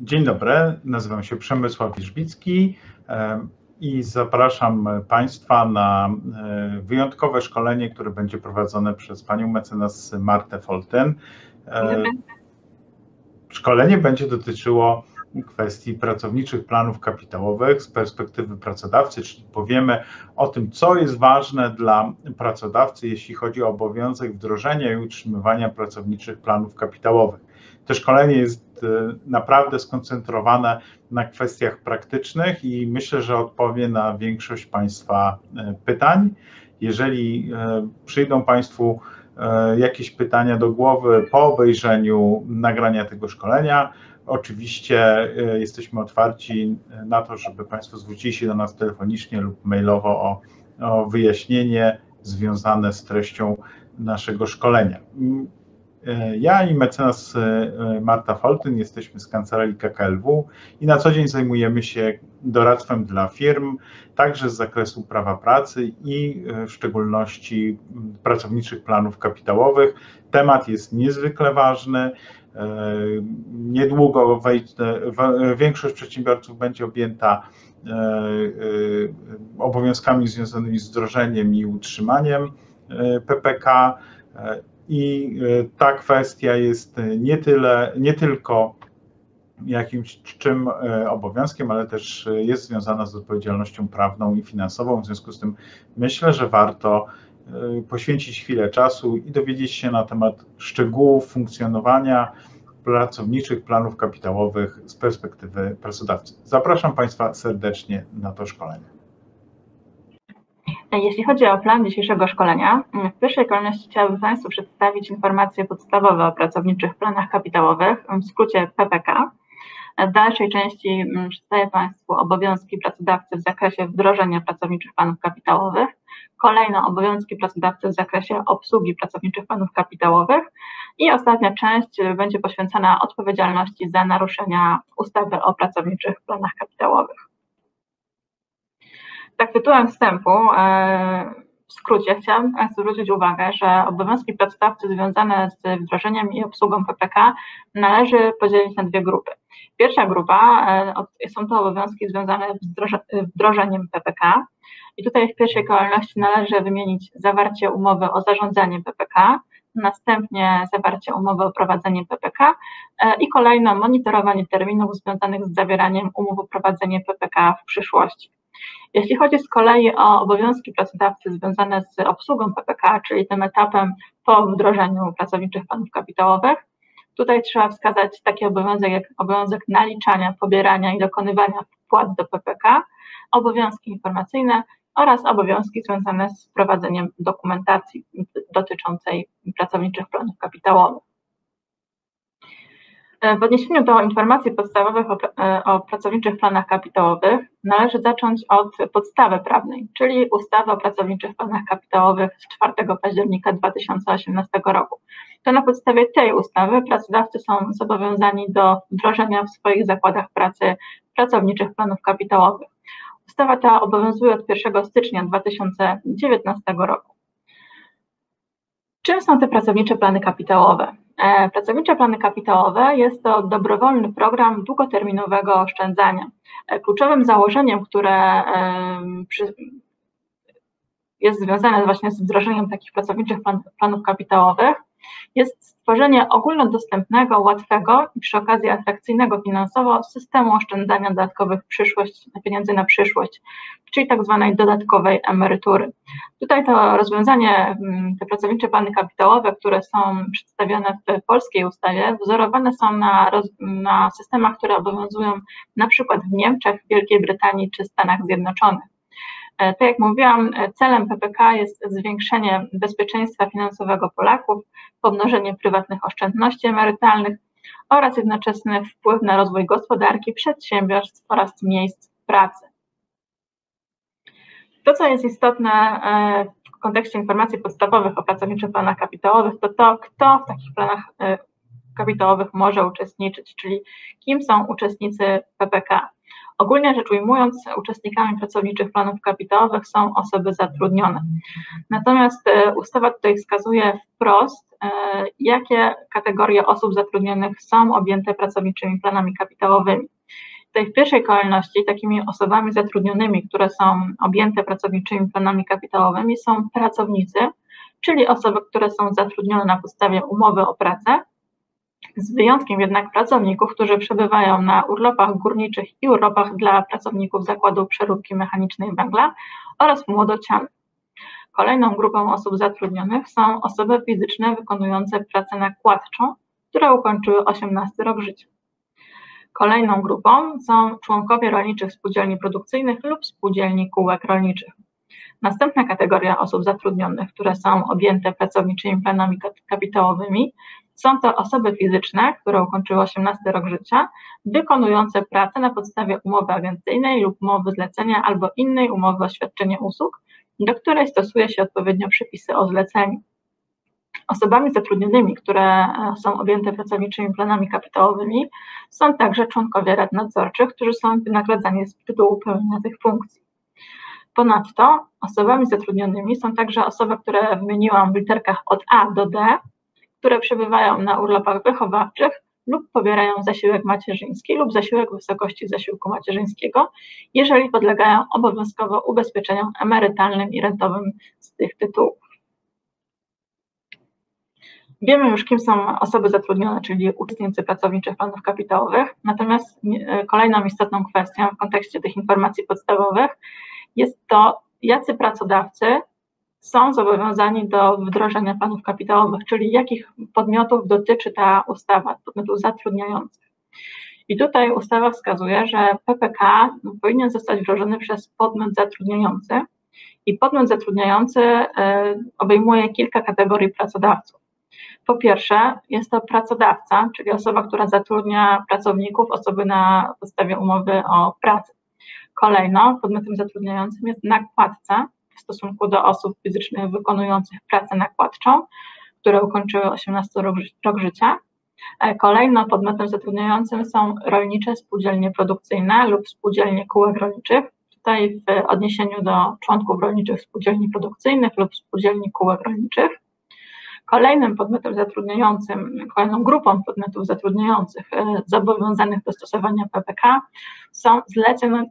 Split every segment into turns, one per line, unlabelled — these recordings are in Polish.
Dzień dobry, nazywam się Przemysław Wierzbicki i zapraszam Państwa na e, wyjątkowe szkolenie, które będzie prowadzone przez Panią mecenas Martę Folten. E, szkolenie będzie dotyczyło kwestii pracowniczych planów kapitałowych z perspektywy pracodawcy, czyli powiemy o tym, co jest ważne dla pracodawcy, jeśli chodzi o obowiązek wdrożenia i utrzymywania pracowniczych planów kapitałowych. To szkolenie jest e, naprawdę skoncentrowane na kwestiach praktycznych i myślę, że odpowie na większość Państwa e, pytań. Jeżeli e, przyjdą Państwu jakieś pytania do głowy po obejrzeniu nagrania tego szkolenia, oczywiście jesteśmy otwarci na to, żeby Państwo zwrócili się do nas telefonicznie lub mailowo o, o wyjaśnienie związane z treścią naszego szkolenia. E, ja i mecenas e, Marta Foltyn jesteśmy z kancelarii KKLW i na co dzień zajmujemy się doradztwem dla firm, także z zakresu prawa pracy i e, w szczególności pracowniczych planów kapitałowych. Temat jest niezwykle ważny. Niedługo wejdę, większość przedsiębiorców będzie objęta obowiązkami związanymi z wdrożeniem i utrzymaniem PPK i e, ta kwestia jest nie, tyle, nie tylko jakimś czym e, obowiązkiem, ale też jest związana z odpowiedzialnością prawną i finansową. W związku z tym myślę, że warto e, poświęcić chwilę czasu i dowiedzieć się na temat szczegółów funkcjonowania pracowniczych planów kapitałowych z perspektywy pracodawcy. Zapraszam Państwa serdecznie na to szkolenie.
Jeśli chodzi o plan dzisiejszego szkolenia, w pierwszej kolejności chciałabym Państwu przedstawić informacje podstawowe o pracowniczych planach kapitałowych, w skrócie PPK. W dalszej części mm, przedstawię Państwu obowiązki pracodawcy w zakresie wdrożenia pracowniczych planów kapitałowych, kolejno obowiązki pracodawcy w zakresie obsługi pracowniczych planów kapitałowych i ostatnia część będzie poświęcona odpowiedzialności za naruszenia ustawy o pracowniczych planach kapitałowych tak tytułem wstępu, e, w skrócie chciałam zwrócić uwagę, że obowiązki pracodawcy związane z wdrożeniem i obsługą PPK należy podzielić na dwie grupy. Pierwsza grupa e, są to obowiązki związane z wdrożeniem PPK i tutaj w pierwszej kolejności należy wymienić zawarcie umowy o zarządzanie PPK, następnie zawarcie umowy o prowadzenie PPK e, i kolejno monitorowanie terminów związanych z zawieraniem umów o prowadzenie PPK w przyszłości. Jeśli chodzi z kolei o obowiązki pracodawcy związane z obsługą PPK, czyli tym etapem po wdrożeniu pracowniczych planów kapitałowych, tutaj trzeba wskazać taki obowiązek jak obowiązek naliczania, pobierania i dokonywania wpłat do PPK, obowiązki informacyjne oraz obowiązki związane z prowadzeniem dokumentacji dotyczącej pracowniczych planów kapitałowych. E, w odniesieniu do informacji podstawowych o, e, o, pracowniczych planach kapitałowych należy zacząć od podstawy prawnej, czyli ustawy o pracowniczych planach kapitałowych z 4 października 2018 roku. To na podstawie tej ustawy pracodawcy są zobowiązani do wdrożenia w swoich zakładach pracy pracowniczych planów kapitałowych. Ustawa ta obowiązuje od 1 stycznia 2019 roku. Czym są te pracownicze plany kapitałowe? E, pracownicze plany kapitałowe jest to dobrowolny program długoterminowego oszczędzania. E, kluczowym założeniem, które jest związane właśnie z wdrożeniem takich pracowniczych planów kapitałowych, jest stworzenie ogólnodostępnego, łatwego i przy okazji atrakcyjnego finansowo systemu oszczędzania dodatkowych przyszłość, pieniędzy na przyszłość, czyli tak zwanej dodatkowej emerytury. Tutaj to rozwiązanie, mm, te pracownicze plany kapitałowe, które są przedstawione w polskiej ustawie, wzorowane są na, na systemach, które obowiązują na przykład w Niemczech, Wielkiej Brytanii czy Stanach Zjednoczonych. E, tak jak mówiłam, e, celem PPK jest zwiększenie bezpieczeństwa finansowego Polaków, pomnożenie prywatnych oszczędności emerytalnych oraz jednoczesny wpływ na rozwój gospodarki, przedsiębiorstw oraz miejsc pracy. To, co jest istotne e, w kontekście informacji podstawowych o pracowniczych planach kapitałowych, to to, kto w takich planach kapitałowych może uczestniczyć, czyli kim są uczestnicy PPK. Ogólnie rzecz ujmując, uczestnikami pracowniczych planów kapitałowych są osoby zatrudnione. Natomiast e, ustawa tutaj wskazuje wprost, e, jakie kategorie osób zatrudnionych są objęte pracowniczymi planami kapitałowymi. Tutaj w pierwszej kolejności takimi osobami zatrudnionymi, które są objęte pracowniczymi planami kapitałowymi są pracownicy, czyli osoby, które są zatrudnione na podstawie umowy o pracę, z wyjątkiem jednak pracowników, którzy przebywają na urlopach górniczych i urlopach dla pracowników zakładu przeróbki mechanicznej węgla oraz młodocian. Kolejną grupą osób zatrudnionych są osoby fizyczne wykonujące pracę nakładczą, które ukończyły 18 rok życia. Kolejną grupą są członkowie rolniczych spółdzielni produkcyjnych lub spółdzielni kółek rolniczych. Następna kategoria osób zatrudnionych, które są objęte pracowniczymi planami kapitałowymi, są to osoby fizyczne, które ukończyły 18 rok życia, wykonujące pracę na podstawie umowy agencyjnej lub umowy zlecenia albo innej umowy o świadczenie usług, do której stosuje się odpowiednio przepisy o zleceniu. Osobami zatrudnionymi, które e, są objęte pracowniczymi planami kapitałowymi, są także członkowie rad nadzorczych, którzy są wynagradzani z tytułu pełnienia tych funkcji. Ponadto osobami zatrudnionymi są także osoby, które wymieniłam w literkach od A do D, które przebywają na urlopach wychowawczych lub pobierają zasiłek macierzyński lub zasiłek w wysokości zasiłku macierzyńskiego, jeżeli podlegają obowiązkowo ubezpieczeniom emerytalnym i rentowym z tych tytułów. Wiemy już, kim są osoby zatrudnione, czyli uczestnicy pracowniczych planów kapitałowych, natomiast e, kolejną istotną kwestią w kontekście tych informacji podstawowych jest to, jacy pracodawcy są zobowiązani do wdrożenia planów kapitałowych, czyli jakich podmiotów dotyczy ta ustawa, podmiotów zatrudniających. I tutaj ustawa wskazuje, że PPK powinien zostać wdrożony przez podmiot zatrudniający i podmiot zatrudniający e, obejmuje kilka kategorii pracodawców. Po pierwsze, jest to pracodawca, czyli osoba, która zatrudnia pracowników, osoby na podstawie umowy o pracę. Kolejno, podmiotem zatrudniającym jest nakładca, w stosunku do osób fizycznych wykonujących pracę nakładczą, które ukończyły 18 rok, życia. E, kolejno podmiotem zatrudniającym są rolnicze spółdzielnie produkcyjne lub spółdzielnie kółek rolniczych. Tutaj w odniesieniu do członków rolniczych spółdzielni produkcyjnych lub spółdzielni kółek rolniczych. Kolejnym podmiotem zatrudniającym, kolejną grupą podmiotów zatrudniających e, zobowiązanych do stosowania PPK są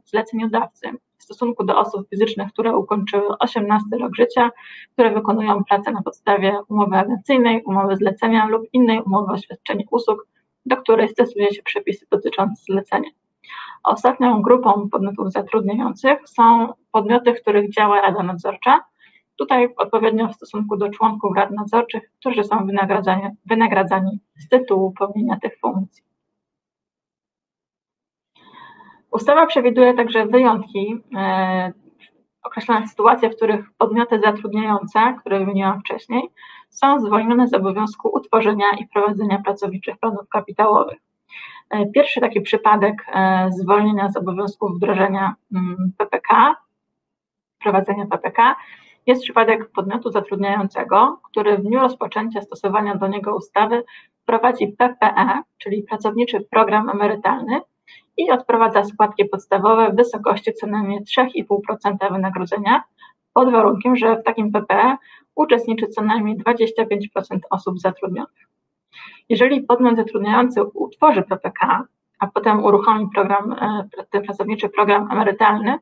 zleceniodawcy, stosunku do osób fizycznych, które ukończyły 18 rok życia, które wykonują pracę na podstawie umowy agencyjnej, umowy zlecenia lub innej umowy o świadczeniu usług, do której stosuje się przepisy dotyczące zlecenia. Ostatnią grupą podmiotów zatrudniających są podmioty, w których działa Rada Nadzorcza. Tutaj odpowiednio w stosunku do członków rad nadzorczych, którzy są wynagradzani, wynagradzani z tytułu pełnienia tych funkcji. Ustawa przewiduje także wyjątki, e, określając sytuacje, w których podmioty zatrudniające, które wymieniłam wcześniej, są zwolnione z obowiązku utworzenia i prowadzenia pracowniczych planów kapitałowych. E, pierwszy taki przypadek e, zwolnienia z obowiązku wdrożenia mm, PPK, prowadzenia PPK, jest przypadek podmiotu zatrudniającego, który w dniu rozpoczęcia stosowania do niego ustawy prowadzi PPE, czyli pracowniczy program emerytalny, i odprowadza składki podstawowe w wysokości co najmniej 3,5% wynagrodzenia, pod warunkiem, że w takim PPE uczestniczy co najmniej 25% osób zatrudnionych. Jeżeli podmiot zatrudniający utworzy PPK, a potem uruchomi program, e, ten pracowniczy program emerytalny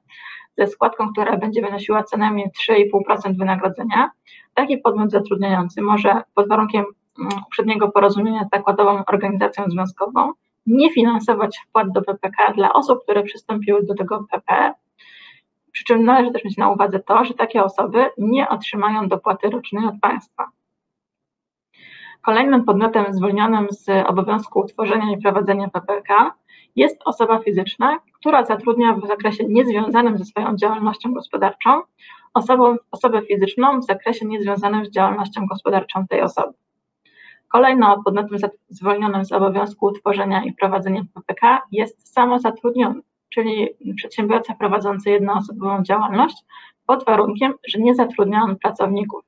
ze składką, która będzie wynosiła co najmniej 3,5% wynagrodzenia, taki podmiot zatrudniający może pod warunkiem mm, uprzedniego porozumienia z zakładową organizacją związkową nie finansować wpłat do PPK dla osób, które przystąpiły do tego PPE. Przy czym należy też mieć na uwadze to, że takie osoby nie otrzymają dopłaty rocznej od państwa. Kolejnym podmiotem zwolnionym z obowiązku utworzenia i prowadzenia PPK jest osoba fizyczna, która zatrudnia w zakresie niezwiązanym ze swoją działalnością gospodarczą osobą, osobę fizyczną w zakresie niezwiązanym z działalnością gospodarczą tej osoby. Kolejno podmiotem zwolnionym z obowiązku utworzenia i prowadzenia PPK jest samozatrudniony, czyli przedsiębiorca prowadzący jednoosobową działalność pod warunkiem, że nie zatrudnia on pracowników.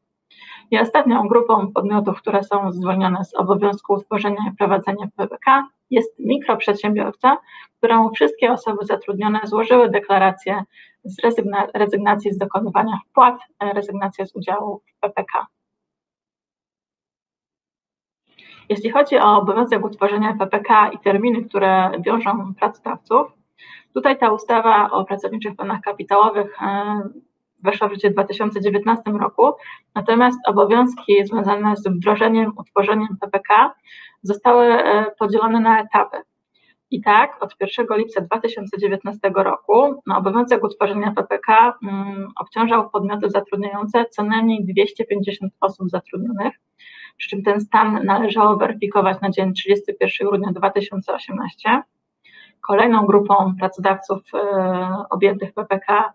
I ostatnią grupą podmiotów, które są zwolnione z obowiązku utworzenia i prowadzenia PPK jest mikroprzedsiębiorca, któremu wszystkie osoby zatrudnione złożyły deklarację z rezygna rezygnacji z dokonywania wpłat, rezygnację z udziału w PPK. Jeśli chodzi o obowiązek utworzenia PPK i terminy, które wiążą pracodawców, tutaj ta ustawa o pracowniczych planach kapitałowych e, weszła w życie w 2019 roku, natomiast obowiązki związane z wdrożeniem, utworzeniem PPK zostały e, podzielone na etapy. I tak od 1 lipca 2019 roku na obowiązek utworzenia PPK mm, obciążał podmioty zatrudniające co najmniej 250 osób zatrudnionych, przy czym ten stan należało weryfikować na dzień 31 grudnia 2018. Kolejną grupą pracodawców e, objętych PPK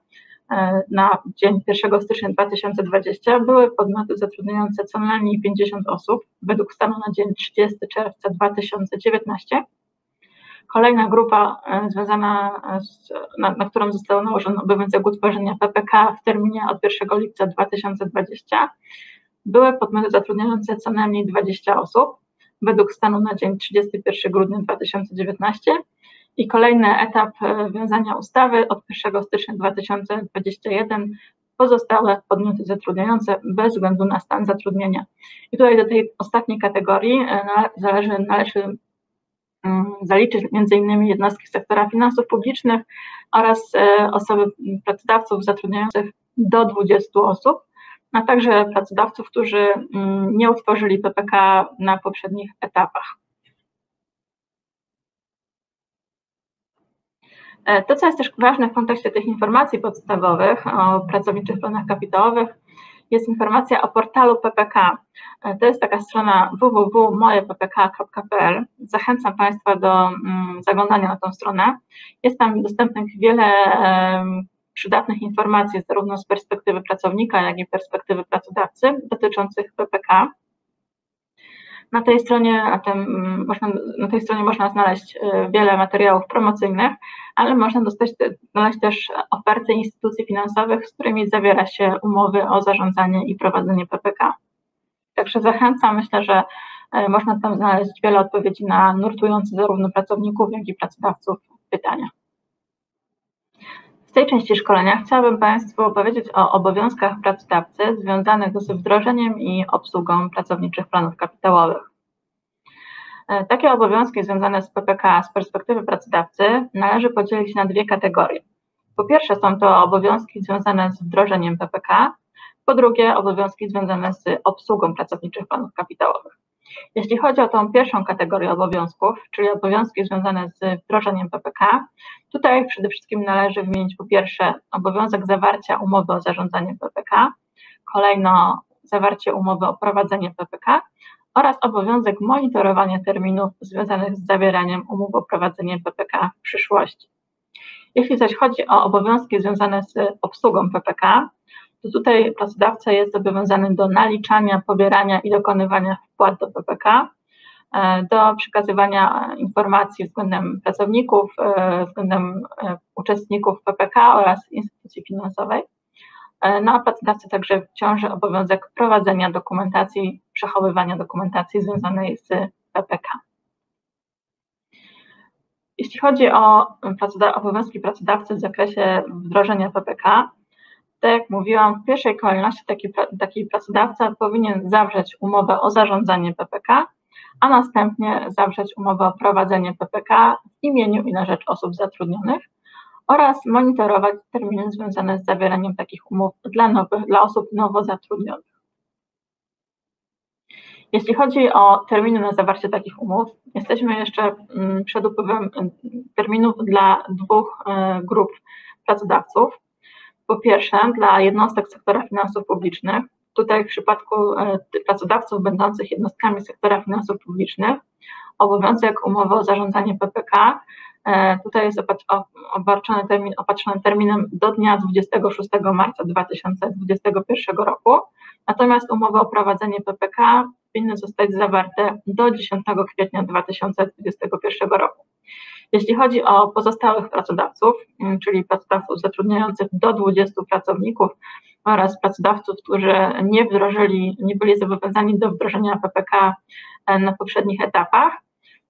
e, na dzień 1 stycznia 2020 były podmioty zatrudniające co najmniej 50 osób według stanu na dzień 30 czerwca 2019. Kolejna grupa e, związana z, na, na którą został nałożony obowiązek utworzenia PPK w terminie od 1 lipca 2020 były podmioty zatrudniające co najmniej 20 osób według stanu na dzień 31 grudnia 2019 i kolejny etap e, wiązania ustawy od 1 stycznia 2021 pozostałe podmioty zatrudniające bez względu na stan zatrudnienia. I tutaj do tej ostatniej kategorii e, należy, należy mm, zaliczyć m.in. jednostki sektora finansów publicznych oraz e, osoby pracodawców zatrudniających do 20 osób, a także pracodawców, którzy mm, nie utworzyli PPK na poprzednich etapach. E, to, co jest też ważne w kontekście tych informacji podstawowych o pracowniczych planach kapitałowych, jest informacja o portalu PPK. E, to jest taka strona www.mojeppk.pl. Zachęcam Państwa do mm, zaglądania na tę stronę. Jest tam dostępnych wiele przydatnych informacji zarówno z perspektywy pracownika, jak i perspektywy pracodawcy dotyczących PPK. Na tej stronie, tym, można, na tej stronie można znaleźć y, wiele materiałów promocyjnych, ale można dostać, znaleźć też oferty instytucji finansowych, z którymi zawiera się umowy o zarządzanie i prowadzenie PPK. Także zachęcam, myślę, że y, można tam znaleźć wiele odpowiedzi na nurtujące zarówno pracowników, jak i pracodawców pytania. W tej części szkolenia chciałabym Państwu opowiedzieć o obowiązkach pracodawcy związanych z wdrożeniem i obsługą pracowniczych planów kapitałowych. E, takie obowiązki związane z PPK z perspektywy pracodawcy należy podzielić na dwie kategorie. Po pierwsze są to obowiązki związane z wdrożeniem PPK, po drugie obowiązki związane z obsługą pracowniczych planów kapitałowych. Jeśli chodzi o tą pierwszą kategorię obowiązków, czyli obowiązki związane z wdrożeniem PPK, tutaj przede wszystkim należy wymienić po pierwsze obowiązek zawarcia umowy o zarządzanie PPK, kolejno zawarcie umowy o prowadzenie PPK oraz obowiązek monitorowania terminów związanych z zawieraniem umów o prowadzenie PPK w przyszłości. Jeśli zaś chodzi o obowiązki związane z obsługą PPK, to tutaj pracodawca jest zobowiązany do naliczania, pobierania i dokonywania wpłat do PPK, e, do przekazywania informacji względem pracowników, e, względem e, uczestników PPK oraz instytucji finansowej. Na pracodawcy także ciąży obowiązek prowadzenia dokumentacji, przechowywania dokumentacji związanej z PPK. Jeśli chodzi o obowiązki pracodawcy w zakresie wdrożenia PPK, tak jak mówiłam, w pierwszej kolejności taki, taki pracodawca powinien zawrzeć umowę o zarządzanie PPK, a następnie zawrzeć umowę o prowadzenie PPK w imieniu i na rzecz osób zatrudnionych oraz monitorować terminy związane z zawieraniem takich umów dla, nowych, dla osób nowo zatrudnionych. Jeśli chodzi o terminy na zawarcie takich umów, jesteśmy jeszcze mm, przed upływem mm, terminów dla dwóch e, grup pracodawców. Po pierwsze, dla jednostek sektora finansów publicznych, tutaj w przypadku e, pracodawców będących jednostkami sektora finansów publicznych, obowiązek umowy o zarządzanie PPK e, tutaj jest obarczony termin, opatrzony terminem do dnia 26 marca 2021 roku, natomiast umowy o prowadzenie PPK powinny zostać zawarte do 10 kwietnia 2021 roku. Jeśli chodzi o pozostałych pracodawców, mm, czyli pracodawców zatrudniających do 20 pracowników oraz pracodawców, którzy nie wdrożyli, nie byli zobowiązani do wdrożenia PPK e, na poprzednich etapach,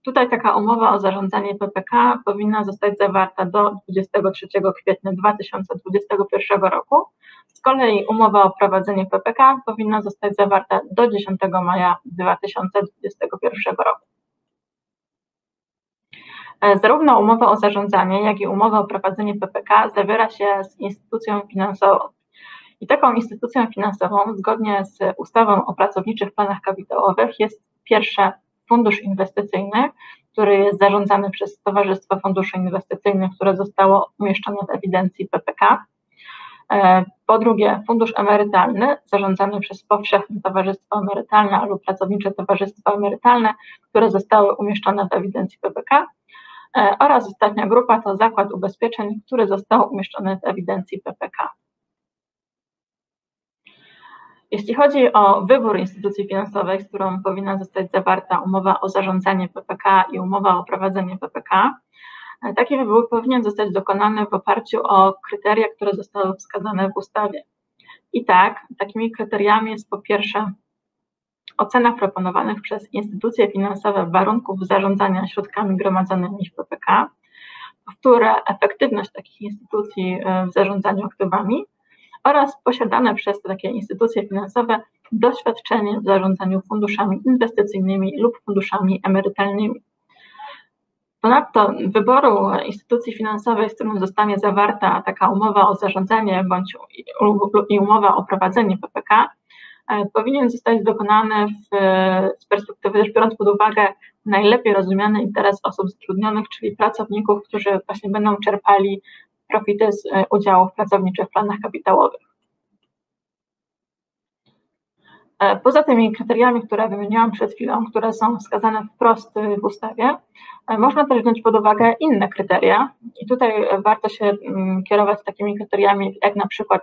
Tutaj taka umowa o zarządzanie PPK powinna zostać zawarta do 23 kwietnia 2021 roku. Z kolei umowa o prowadzenie PPK powinna zostać zawarta do 10 maja 2021 roku. E, zarówno umowa o zarządzanie, jak i umowa o prowadzenie PPK zawiera się z instytucją finansową. I taką instytucją finansową, zgodnie z ustawą o pracowniczych planach kapitałowych, jest pierwsze fundusz inwestycyjny, który jest zarządzany przez Towarzystwo Funduszy Inwestycyjnych, które zostało umieszczone w ewidencji PPK. E, po drugie, fundusz emerytalny, zarządzany przez Powszechne Towarzystwo Emerytalne albo Pracownicze Towarzystwo Emerytalne, które zostały umieszczone w ewidencji PPK. E, oraz ostatnia grupa to Zakład Ubezpieczeń, który został umieszczony w ewidencji PPK. Jeśli chodzi o wybór instytucji finansowej, z którą powinna zostać zawarta umowa o zarządzanie PPK i umowa o prowadzenie PPK, e, taki wybór powinien zostać dokonany w oparciu o kryteria, które zostały wskazane w ustawie. I tak, takimi kryteriami jest po pierwsze ocena proponowanych przez instytucje finansowe warunków zarządzania środkami gromadzonymi w PPK, które efektywność takich instytucji e, w zarządzaniu aktywami oraz posiadane przez takie instytucje finansowe doświadczenie w zarządzaniu funduszami inwestycyjnymi lub funduszami emerytalnymi. Ponadto wyboru instytucji finansowej, z którą zostanie zawarta taka umowa o zarządzanie bądź i umowa o prowadzenie PPK, powinien zostać dokonany w, z perspektywy, też biorąc pod uwagę najlepiej rozumiany interes osób zatrudnionych, czyli pracowników, którzy właśnie będą czerpali profity z e, udziałów w pracowniczych planach kapitałowych. E, poza tymi kryteriami, które wymieniłam przed chwilą, które są wskazane wprost w ustawie, e, można też wziąć pod uwagę inne kryteria i tutaj warto się mm, kierować takimi kryteriami jak na przykład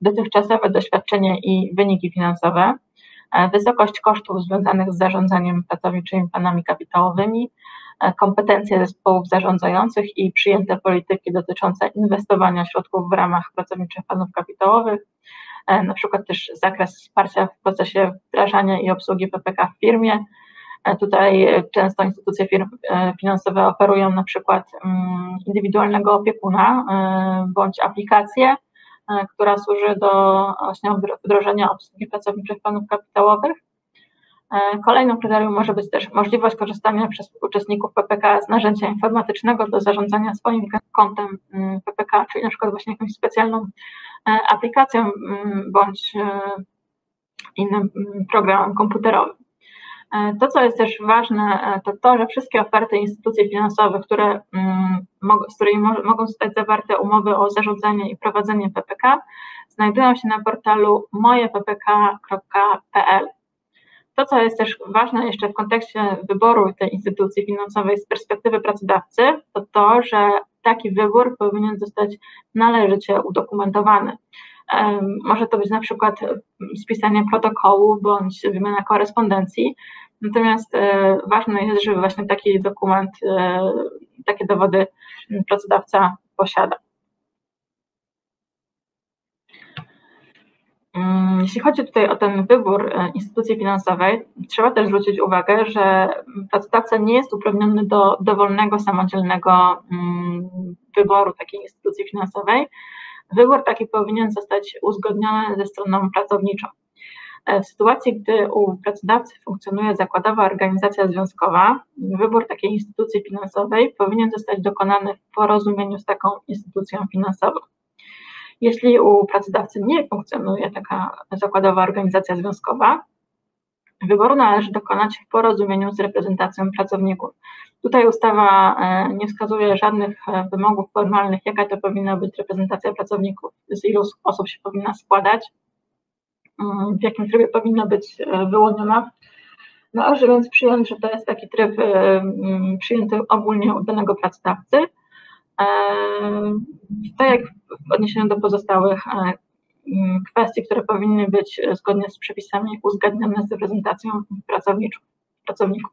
dotychczasowe doświadczenie i wyniki finansowe, wysokość kosztów związanych z zarządzaniem pracowniczymi planami kapitałowymi, E, kompetencje zespołów zarządzających i przyjęte polityki dotyczące inwestowania środków w ramach pracowniczych planów kapitałowych, e, na przykład też zakres wsparcia w procesie wdrażania i obsługi PPK w firmie. E, tutaj często instytucje finansowe oferują na przykład mm, indywidualnego opiekuna bądź aplikację, która służy do właśnie wdrożenia obsługi pracowniczych planów kapitałowych. E, kolejną kryterium może być też możliwość korzystania przez uczestników PPK z narzędzia informatycznego do zarządzania swoim kontem mm, PPK, czyli na przykład właśnie jakąś specjalną e, aplikacją mm, bądź e, innym mm, programem komputerowym. To, co jest też ważne, to to, że wszystkie oferty instytucji finansowych, które, z którymi mogą zostać zawarte umowy o zarządzanie i prowadzenie PPK, znajdują się na portalu mojeppk.pl. To, co jest też ważne jeszcze w kontekście wyboru tej instytucji finansowej z perspektywy pracodawcy, to to, że taki wybór powinien zostać należycie udokumentowany. Może to być na przykład spisanie protokołu bądź wymiana korespondencji, natomiast e, ważne jest, żeby właśnie taki dokument, e, takie dowody pracodawca posiada. Mm, jeśli chodzi tutaj o ten wybór e, instytucji finansowej, trzeba też zwrócić uwagę, że pracodawca nie jest uprawniony do dowolnego, samodzielnego mm, wyboru takiej instytucji finansowej. Wybór taki powinien zostać uzgodniony ze stroną pracowniczą. E, w sytuacji, gdy u pracodawcy funkcjonuje zakładowa organizacja związkowa, wybór takiej instytucji finansowej powinien zostać dokonany w porozumieniu z taką instytucją finansową. Jeśli u pracodawcy nie funkcjonuje taka zakładowa organizacja związkowa, wyboru należy dokonać w porozumieniu z reprezentacją pracowników. Tutaj ustawa e, nie wskazuje żadnych e, wymogów formalnych, jaka to powinna być reprezentacja pracowników, z ilu osób się powinna składać, mm, w jakim trybie powinna być e, wyłoniona. Należy więc przyjąć, że to jest taki tryb mm, przyjęty ogólnie u danego pracodawcy. Tak jak w odniesieniu do pozostałych kwestii, które powinny być zgodnie z przepisami uzgadnione z reprezentacją pracowników.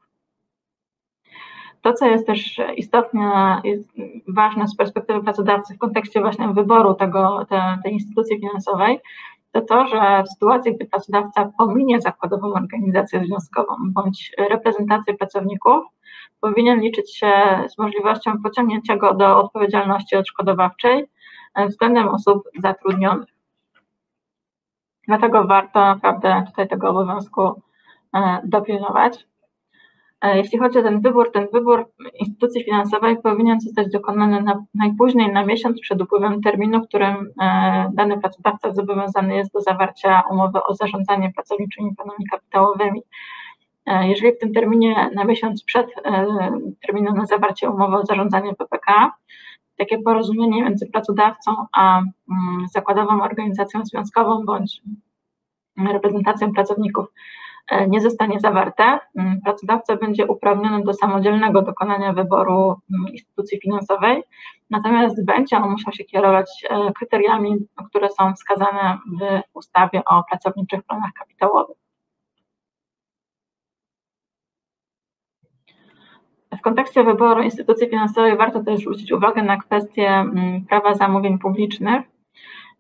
To, co jest też istotne, jest ważne z perspektywy pracodawcy w kontekście właśnie wyboru tego, te, tej instytucji finansowej, to to, że w sytuacji, gdy pracodawca pominie zakładową organizację związkową bądź reprezentację pracowników, powinien liczyć się z możliwością pociągnięcia go do odpowiedzialności odszkodowawczej względem osób zatrudnionych. Dlatego warto naprawdę tutaj tego obowiązku e, dopilnować. E, jeśli chodzi o ten wybór, ten wybór instytucji finansowej powinien zostać dokonany na, najpóźniej na miesiąc przed upływem terminu, w którym e, dany pracodawca zobowiązany jest do zawarcia umowy o zarządzanie pracowniczymi planami kapitałowymi. Jeżeli w tym terminie na miesiąc przed terminem na zawarcie umowy o zarządzanie PPK takie porozumienie między pracodawcą a mm, zakładową organizacją związkową bądź reprezentacją pracowników e, nie zostanie zawarte, mm, pracodawca będzie uprawniony do samodzielnego dokonania wyboru mm, instytucji finansowej, natomiast będzie on musiał się kierować e, kryteriami, które są wskazane w ustawie o pracowniczych planach kapitałowych. W kontekście wyboru instytucji finansowej warto też zwrócić uwagę na kwestię mm, prawa zamówień publicznych.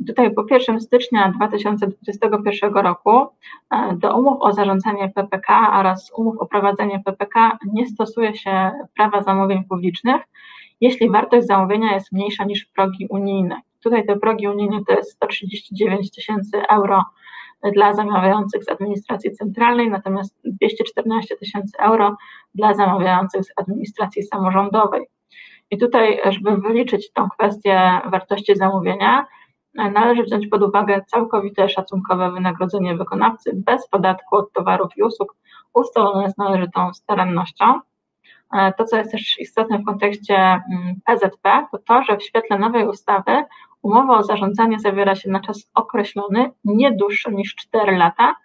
Tutaj po 1 stycznia 2021 roku e, do umów o zarządzanie PPK oraz umów o prowadzenie PPK nie stosuje się prawa zamówień publicznych, jeśli wartość zamówienia jest mniejsza niż progi unijne. Tutaj te progi unijne to jest 139 tysięcy euro dla zamawiających z administracji centralnej, natomiast 214 tysięcy euro dla zamawiających z administracji samorządowej. I tutaj, żeby wyliczyć tą kwestię wartości zamówienia, należy wziąć pod uwagę całkowite szacunkowe wynagrodzenie wykonawcy bez podatku od towarów i usług, ustalone z należytą starannością. To, co jest też istotne w kontekście mm, PZP, to to, że w świetle nowej ustawy Umowa o zarządzanie zawiera się na czas określony, nie dłuższy niż 4 lata.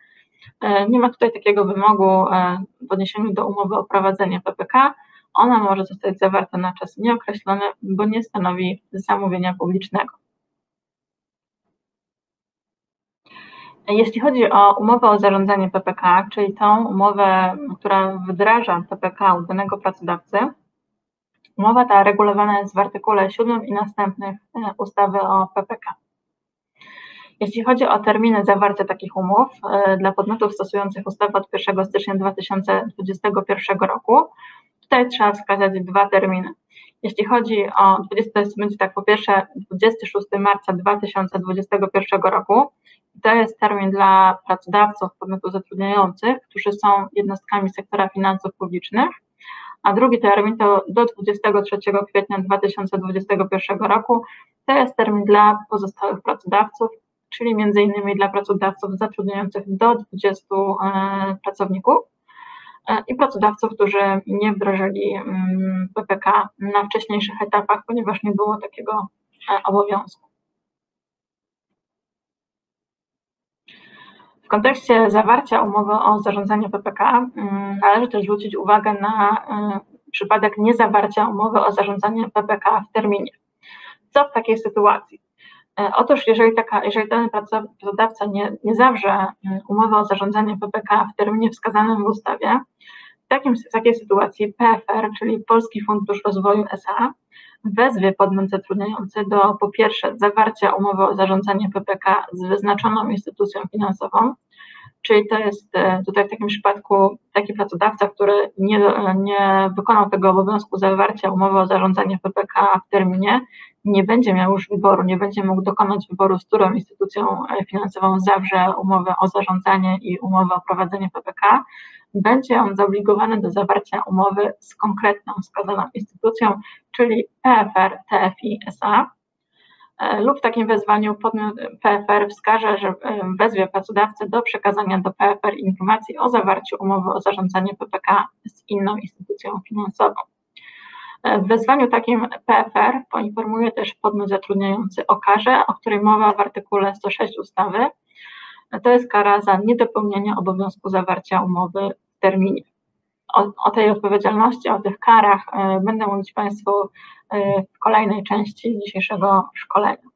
E, nie ma tutaj takiego wymogu e, w odniesieniu do umowy o prowadzenie PPK. Ona może zostać zawarta na czas nieokreślony, bo nie stanowi zamówienia publicznego. Jeśli chodzi o umowę o zarządzanie PPK, czyli tą umowę, która wdraża PPK u danego pracodawcy, Umowa ta regulowana jest w artykule 7 i następnych e, ustawy o PPK. Jeśli chodzi o terminy zawarcia takich umów e, dla podmiotów stosujących ustawę od 1 stycznia 2021 roku, tutaj trzeba wskazać dwa terminy. Jeśli chodzi o 20, to będzie tak po pierwsze 26 marca 2021 roku, to jest termin dla pracodawców, podmiotów zatrudniających, którzy są jednostkami sektora finansów publicznych a drugi termin to do 23 kwietnia 2021 roku. To jest termin dla pozostałych pracodawców, czyli innymi dla pracodawców zatrudniających do 20 e, pracowników e, i pracodawców, którzy nie wdrożyli mm, PPK na wcześniejszych etapach, ponieważ nie było takiego e, obowiązku. W kontekście zawarcia umowy o zarządzanie PPK mm, należy też zwrócić uwagę na y, przypadek niezawarcia umowy o zarządzanie PPK w terminie. Co w takiej sytuacji? E, otóż, jeżeli, taka, jeżeli dany pracodawca nie, nie zawrze y, umowy o zarządzanie PPK w terminie wskazanym w ustawie, w, takim, w takiej sytuacji PFR, czyli Polski Fundusz Rozwoju SA, wezwie podmiot zatrudniający do po pierwsze zawarcia umowy o zarządzanie PPK z wyznaczoną instytucją finansową, czyli to jest e, tutaj w takim przypadku taki pracodawca, który nie, nie wykonał tego obowiązku zawarcia umowy o zarządzanie PPK w terminie, nie będzie miał już wyboru, nie będzie mógł dokonać wyboru, z którą instytucją e, finansową zawrze umowę o zarządzanie i umowę o prowadzenie PPK, będzie on zobligowany do zawarcia umowy z konkretną wskazaną instytucją, czyli PFR TFI SA, e, lub w takim wezwaniu podmiot PFR wskaże, że e, wezwie pracodawcę do przekazania do PFR informacji o zawarciu umowy o zarządzanie PPK z inną instytucją finansową. E, w wezwaniu takim PFR poinformuje też podmiot zatrudniający o karze, o której mowa w artykule 106 ustawy, to jest kara za niedopełnienie obowiązku zawarcia umowy w terminie. O, o, tej odpowiedzialności, o tych karach y, będę mówić Państwu y, w kolejnej części dzisiejszego szkolenia.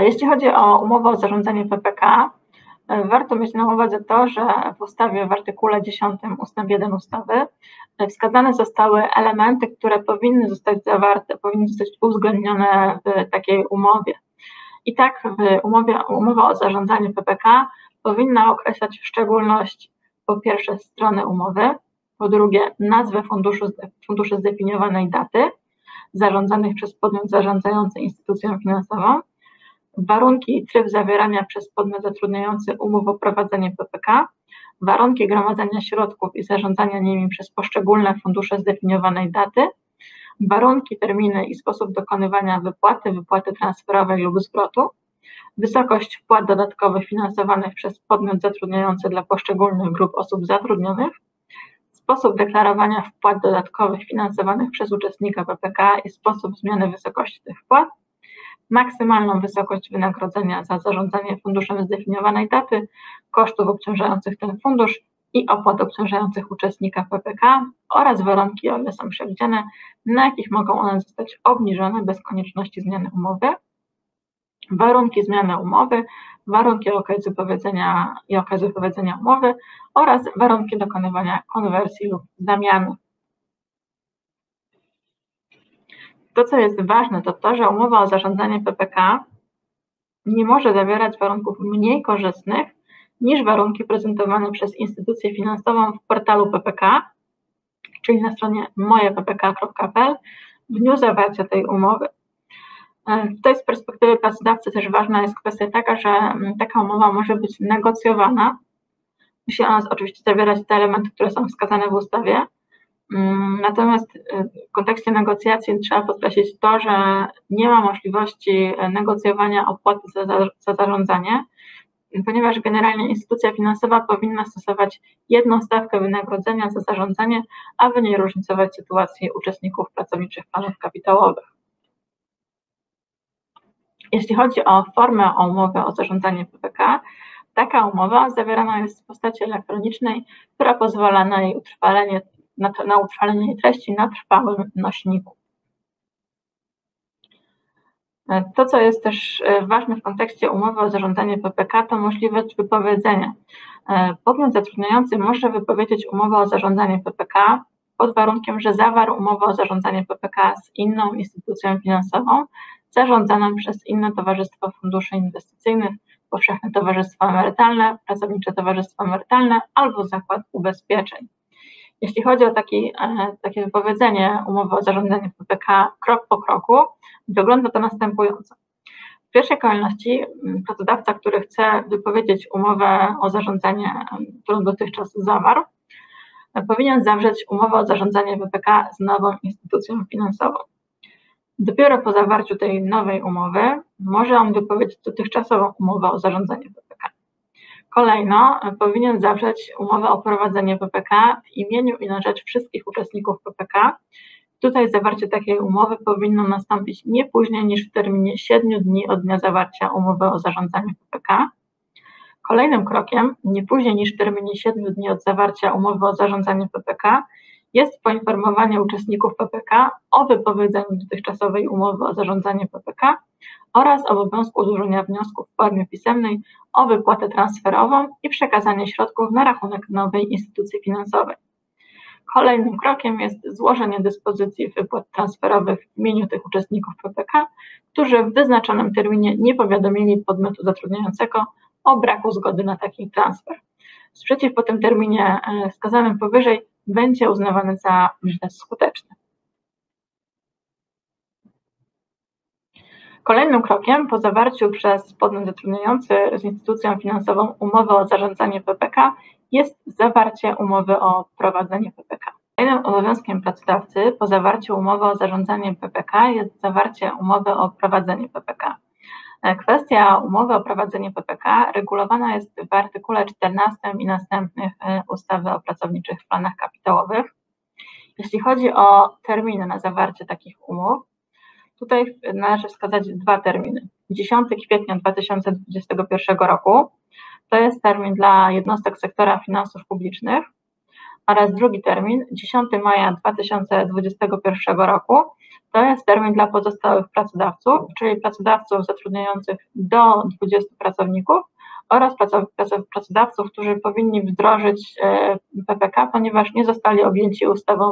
Jeśli chodzi o umowę o zarządzanie PPK, Warto mieć na uwadze to, że w ustawie w artykule 10 ust. 1 ustawy wskazane zostały elementy, które powinny zostać zawarte, powinny zostać uwzględnione w takiej umowie. I tak w umowie, umowa o zarządzaniu PPK powinna określać w szczególności po pierwsze strony umowy, po drugie nazwę funduszu, funduszy zdefiniowanej daty, zarządzanych przez podmiot zarządzający instytucją finansową, warunki i tryb zawierania przez podmiot zatrudniający umów o prowadzenie PPK, warunki gromadzenia środków i zarządzania nimi przez poszczególne fundusze zdefiniowanej daty, warunki, terminy i sposób dokonywania wypłaty, wypłaty transferowej lub zwrotu, wysokość wpłat dodatkowych finansowanych przez podmiot zatrudniający dla poszczególnych grup osób zatrudnionych, sposób deklarowania wpłat dodatkowych finansowanych przez uczestnika PPK i sposób zmiany wysokości tych wpłat, maksymalną wysokość wynagrodzenia za zarządzanie funduszem zdefiniowanej daty, kosztów obciążających ten fundusz i opłat obciążających uczestnika PPK oraz warunki, o ile są przewidziane, na jakich mogą one zostać obniżone bez konieczności zmiany umowy, warunki zmiany umowy, warunki okres wypowiedzenia i okres wypowiedzenia umowy oraz warunki dokonywania konwersji lub zamiany. To, co jest ważne, to to, że umowa o zarządzanie PPK nie może zawierać warunków mniej korzystnych niż warunki prezentowane przez instytucję finansową w portalu PPK, czyli na stronie mojeppk.pl w dniu zawarcia tej umowy. E, tutaj z perspektywy pracodawcy też ważna jest kwestia taka, że taka umowa może być negocjowana. Musi ona oczywiście zawierać te elementy, które są wskazane w ustawie. Mm, natomiast y, w kontekście negocjacji trzeba podkreślić to, że nie ma możliwości negocjowania opłaty za, za zarządzanie, ponieważ generalnie instytucja finansowa powinna stosować jedną stawkę wynagrodzenia za zarządzanie, aby nie różnicować sytuacji uczestników pracowniczych planów kapitałowych. Jeśli chodzi o formę o umowę o zarządzanie PPK, taka umowa zawierana jest w postaci elektronicznej, która pozwala na jej utrwalenie, na, na utrwalenie treści na trwałym nośniku. To, co jest też e, ważne w kontekście umowy o zarządzanie PPK, to możliwość wypowiedzenia. E, podmiot zatrudniający może wypowiedzieć umowę o zarządzanie PPK pod warunkiem, że zawarł umowę o zarządzanie PPK z inną instytucją finansową zarządzaną przez inne towarzystwo funduszy inwestycyjnych, powszechne towarzystwo emerytalne, pracownicze towarzystwo emerytalne albo zakład ubezpieczeń. Jeśli chodzi o taki, e, takie wypowiedzenie umowy o zarządzaniu PPK krok po kroku, wygląda to następująco. W pierwszej kolejności mm, pracodawca, który chce wypowiedzieć umowę o zarządzanie, którą dotychczas zawarł, powinien zawrzeć umowę o zarządzanie PPK z nową instytucją finansową. Dopiero po zawarciu tej nowej umowy może on wypowiedzieć dotychczasową umowę o zarządzaniu PPK. Kolejno powinien zawrzeć umowę o prowadzenie PPK w imieniu i na rzecz wszystkich uczestników PPK. Tutaj zawarcie takiej umowy powinno nastąpić nie później niż w terminie 7 dni od dnia zawarcia umowy o zarządzaniu PPK. Kolejnym krokiem, nie później niż w terminie 7 dni od zawarcia umowy o zarządzaniu PPK, jest poinformowanie uczestników PPK o wypowiedzeniu dotychczasowej umowy o zarządzanie PPK oraz obowiązku złożenia wniosku w formie pisemnej o wypłatę transferową i przekazanie środków na rachunek nowej instytucji finansowej. Kolejnym krokiem jest złożenie dyspozycji wypłat transferowych w imieniu tych uczestników PPK, którzy w wyznaczonym terminie nie powiadomili podmiotu zatrudniającego o braku zgody na taki transfer. Sprzeciw po tym terminie e, wskazanym powyżej będzie uznawany za skuteczny. Kolejnym krokiem po zawarciu przez podmiot zatrudniający z instytucją finansową umowy o zarządzanie PPK jest zawarcie umowy o prowadzenie PPK. Kolejnym obowiązkiem pracodawcy po zawarciu umowy o zarządzanie PPK jest zawarcie umowy o prowadzenie PPK. Kwestia umowy o prowadzenie PPK regulowana jest w artykule 14 i następnych e, ustawy o pracowniczych planach kapitałowych. Jeśli chodzi o terminy na zawarcie takich umów, tutaj należy wskazać dwa terminy. 10 kwietnia 2021 roku to jest termin dla jednostek sektora finansów publicznych oraz drugi termin 10 maja 2021 roku to jest termin dla pozostałych pracodawców, czyli pracodawców zatrudniających do 20 pracowników oraz pracodawców, którzy powinni wdrożyć PPK, ponieważ nie zostali objęci ustawą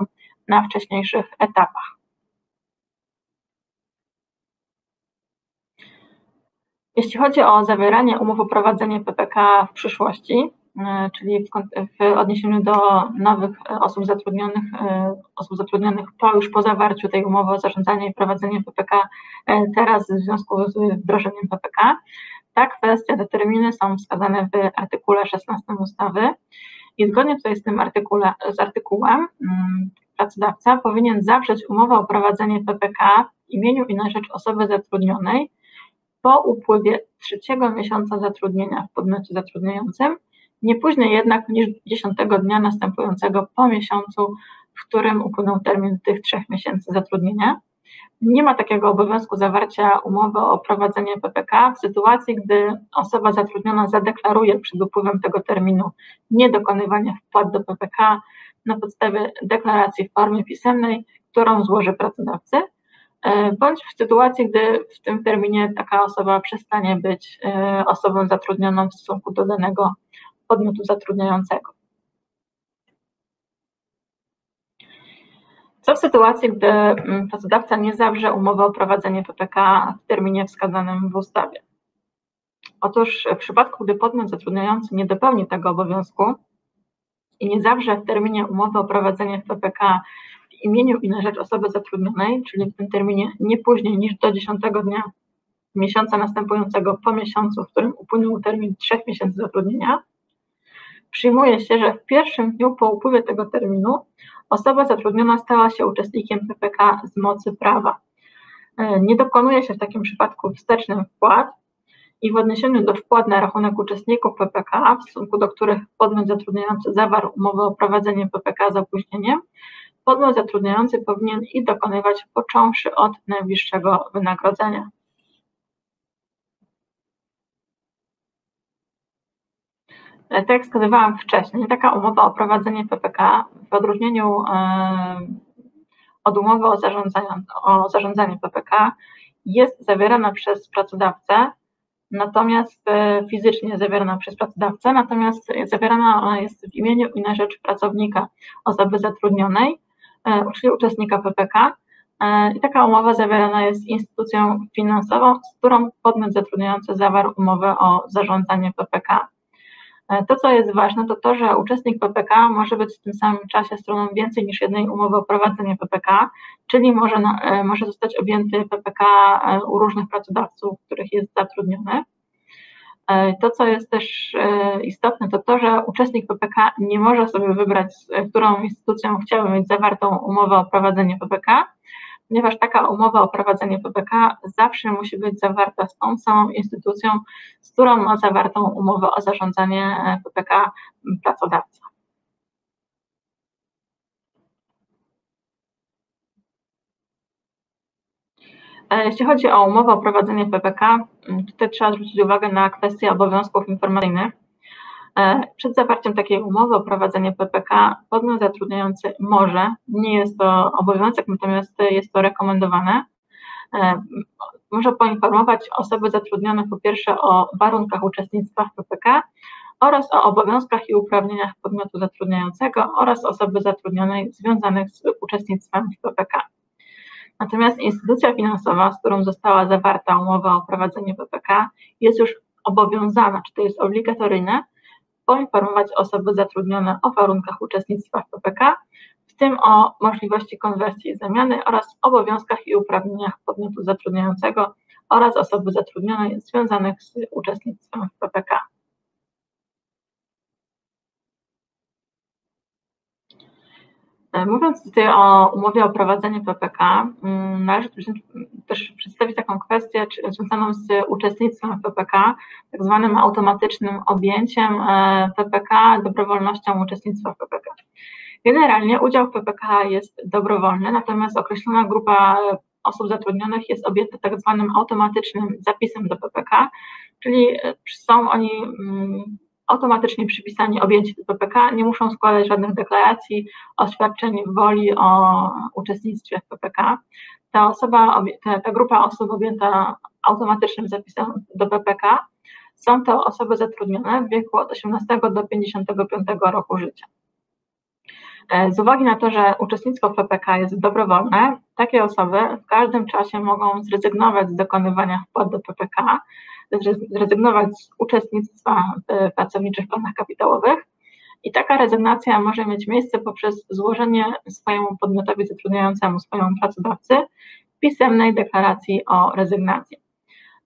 na wcześniejszych etapach. Jeśli chodzi o zawieranie umów o prowadzenie PPK w przyszłości, e, czyli w, odniesieniu do nowych e, osób zatrudnionych, e, osób zatrudnionych po już po zawarciu tej umowy o zarządzanie i prowadzenie PPK, teraz w związku z wdrożeniem PPK, ta kwestia, te terminy są wskazane w artykule 16 ustawy i zgodnie tutaj z tym artykule, z artykułem mm, pracodawca powinien zawrzeć umowę o prowadzenie PPK w imieniu i na rzecz osoby zatrudnionej po upływie trzeciego miesiąca zatrudnienia w podmiocie zatrudniającym, nie później jednak niż dziesiątego dnia następującego po miesiącu, w którym upłynął termin tych trzech miesięcy zatrudnienia. Nie ma takiego obowiązku zawarcia umowy o prowadzenie PPK w sytuacji, gdy osoba zatrudniona zadeklaruje przed upływem tego terminu niedokonywanie wpłat do PPK na podstawie deklaracji w formie pisemnej, którą złoży pracodawcy, bądź w sytuacji, gdy w tym terminie taka osoba przestanie być e, osobą zatrudnioną w stosunku do danego podmiotu zatrudniającego. Co w sytuacji, gdy mm, pracodawca nie zawrze umowy o prowadzenie PPK w terminie wskazanym w ustawie? Otóż w przypadku, gdy podmiot zatrudniający nie dopełni tego obowiązku, i nie zawrze w terminie umowy o prowadzenie PPK w imieniu i na rzecz osoby zatrudnionej, czyli w tym terminie nie później niż do 10 dnia miesiąca następującego po miesiącu, w którym upłynął termin trzech miesięcy zatrudnienia, przyjmuje się, że w pierwszym dniu po upływie tego terminu osoba zatrudniona stała się uczestnikiem PPK z mocy prawa. E, nie dokonuje się w takim przypadku wstecznym wpłat, i w odniesieniu do wpłat na rachunek uczestników PPK, w stosunku do których podmiot zatrudniający zawarł umowę o prowadzenie PPK z opóźnieniem, podmiot zatrudniający powinien i dokonywać począwszy od najbliższego wynagrodzenia. Tak jak wskazywałam wcześniej, taka umowa o prowadzenie PPK w odróżnieniu od umowy o zarządzanie, o PPK jest zawierana przez pracodawcę natomiast e, fizycznie zawierana przez pracodawcę, natomiast zawierana jest w imieniu i na rzecz pracownika, osoby zatrudnionej, e, czyli uczestnika PPK. E, I taka umowa zawierana jest z instytucją finansową, z którą podmiot zatrudniający zawarł umowę o zarządzanie PPK. To, co jest ważne, to to, że uczestnik PPK może być w tym samym czasie stroną więcej niż jednej umowy o prowadzenie PPK, czyli może, e, może zostać objęty PPK e, u różnych pracodawców, których jest zatrudniony. E, to, co jest też istotne, to to, że uczestnik PPK nie może sobie wybrać, z którą instytucją chciałby mieć zawartą umowę o prowadzenie PPK, ponieważ taka umowa o prowadzenie PPK zawsze musi być zawarta z tą samą instytucją, z którą ma zawartą umowę o zarządzanie PPK pracodawca. Jeśli chodzi o umowę o prowadzenie PPK, tutaj trzeba zwrócić uwagę na kwestię obowiązków informacyjnych. E, przed zawarciem takiej umowy o prowadzenie PPK podmiot zatrudniający może, nie jest to obowiązek, natomiast jest to rekomendowane, e, może poinformować osoby zatrudnione po pierwsze o warunkach uczestnictwa w PPK oraz o obowiązkach i uprawnieniach podmiotu zatrudniającego oraz osoby zatrudnionej związanych z uczestnictwem w PPK. Natomiast instytucja finansowa, z którą została zawarta umowa o prowadzenie PPK, jest już obowiązana, czy to jest obligatoryjne, poinformować osoby zatrudnione o warunkach uczestnictwa w PPK, w tym o możliwości konwersji i zamiany oraz obowiązkach i uprawnieniach podmiotu zatrudniającego oraz osoby zatrudnionej związanych z uczestnictwem w PPK. Mówiąc tutaj o umowie o prowadzenie PPK, mm, należy też przedstawić taką kwestię związaną z uczestnictwem w PPK, tak zwanym automatycznym objęciem PPK, e, dobrowolnością uczestnictwa w PPK. Generalnie udział w PPK jest dobrowolny, natomiast określona grupa osób zatrudnionych jest objęta tak zwanym automatycznym zapisem do PPK, czyli e, są oni mm, automatycznie przypisani objęci do PPK, nie muszą składać żadnych deklaracji, oświadczeń woli o uczestnictwie w PPK. Ta osoba, ta, grupa osób objęta automatycznym zapisem do PPK Są to osoby zatrudnione w wieku od 18 do 55 roku życia. E, z uwagi na to, że uczestnictwo w PPK jest dobrowolne, takie osoby w każdym czasie mogą zrezygnować z dokonywania wpłat do PPK, zrezygnować z uczestnictwa w pracowniczych planach kapitałowych i taka rezygnacja może mieć miejsce poprzez złożenie swojemu podmiotowi zatrudniającemu, swojemu pracodawcy pisemnej deklaracji o rezygnacji.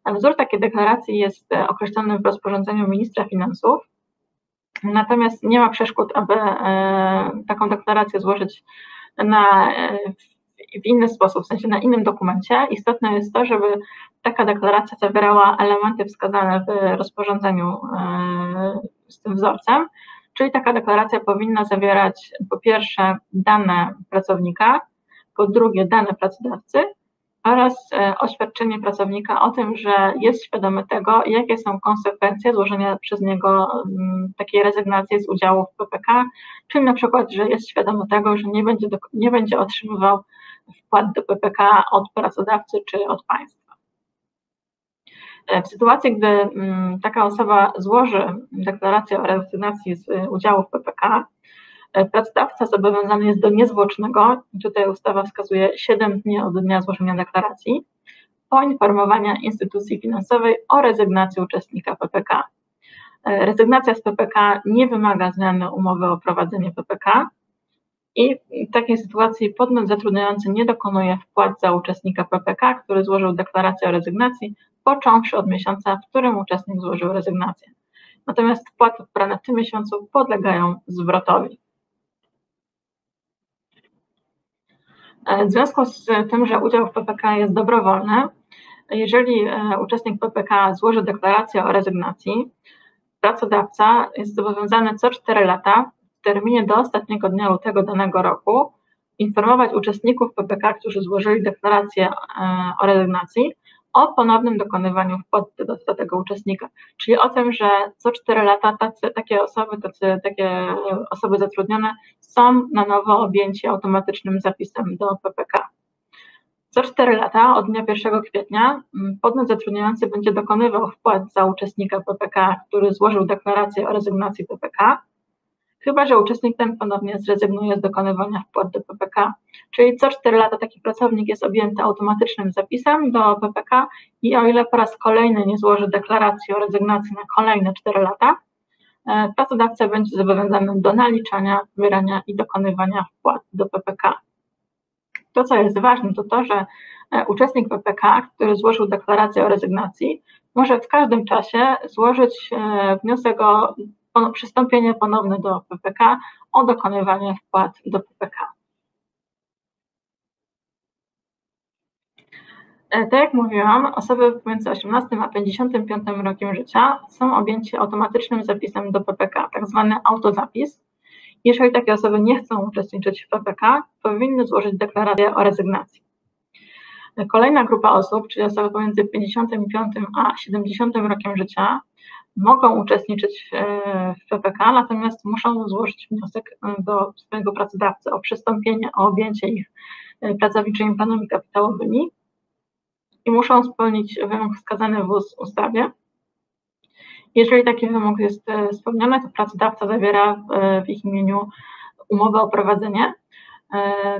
Wzór takiej deklaracji jest określony w rozporządzeniu ministra finansów, natomiast nie ma przeszkód, aby e, taką deklarację złożyć na, e, w inny sposób, w sensie na innym dokumencie. Istotne jest to, żeby taka deklaracja zawierała elementy wskazane w rozporządzeniu e, z tym wzorcem, czyli taka deklaracja powinna zawierać po pierwsze dane pracownika, po drugie dane pracodawcy oraz e, oświadczenie pracownika o tym, że jest świadomy tego, jakie są konsekwencje złożenia przez niego mm, takiej rezygnacji z udziału w PPK, czyli na przykład, że jest świadomy tego, że nie będzie, nie będzie otrzymywał wpłat do PPK od pracodawcy czy od państwa. E, w sytuacji, gdy mm, taka osoba złoży deklarację o rezygnacji z udziału w PPK, e, pracodawca zobowiązany jest do niezwłocznego, tutaj ustawa wskazuje 7 dni od dnia złożenia deklaracji, poinformowania instytucji finansowej o rezygnacji uczestnika PPK. E, rezygnacja z PPK nie wymaga zmiany umowy o prowadzenie PPK, i w takiej sytuacji podmiot zatrudniający nie dokonuje wpłat za uczestnika PPK, który złożył deklarację o rezygnacji, począwszy od miesiąca, w którym uczestnik złożył rezygnację. Natomiast wpłaty wprane w tym miesiącu podlegają zwrotowi. W związku z tym, że udział w PPK jest dobrowolny, jeżeli e, uczestnik PPK złoży deklarację o rezygnacji, pracodawca jest zobowiązany co 4 lata terminie do ostatniego dnia lutego danego roku informować uczestników PPK, którzy złożyli deklarację e, o rezygnacji, o ponownym dokonywaniu wpłat do, tego uczestnika, czyli o tym, że co 4 lata tacy, takie osoby, tacy, takie osoby zatrudnione są na nowo objęci automatycznym zapisem do PPK. Co 4 lata, od dnia 1 kwietnia, mm, podmiot zatrudniający będzie dokonywał wpłat za uczestnika PPK, który złożył deklarację o rezygnacji PPK, chyba że uczestnik ten ponownie zrezygnuje z dokonywania wpłat do PPK. Czyli co 4 lata taki pracownik jest objęty automatycznym zapisem do PPK i o ile po raz kolejny nie złoży deklaracji o rezygnacji na kolejne 4 lata, e, pracodawca będzie zobowiązany do naliczania, wybierania i dokonywania wpłat do PPK. To, co jest ważne, to to, że e, uczestnik PPK, który złożył deklarację o rezygnacji, może w każdym czasie złożyć e, wniosek o przystąpienie ponowne do PPK o dokonywanie wpłat do PPK. E, tak jak mówiłam, osoby między 18 a 55 rokiem życia są objęci automatycznym zapisem do PPK, tak zwany autozapis. Jeżeli takie osoby nie chcą uczestniczyć w PPK, powinny złożyć deklarację o rezygnacji. Kolejna grupa osób, czyli osoby pomiędzy 55 a 70 rokiem życia, mogą uczestniczyć w PPK, natomiast muszą złożyć wniosek e, do swojego pracodawcy o przystąpienie, o objęcie ich e, pracowniczymi planami kapitałowymi i muszą spełnić wymóg wskazany w ustawie. Jeżeli taki wymóg jest e, spełniony, to pracodawca zawiera w ich imieniu umowę o prowadzenie E,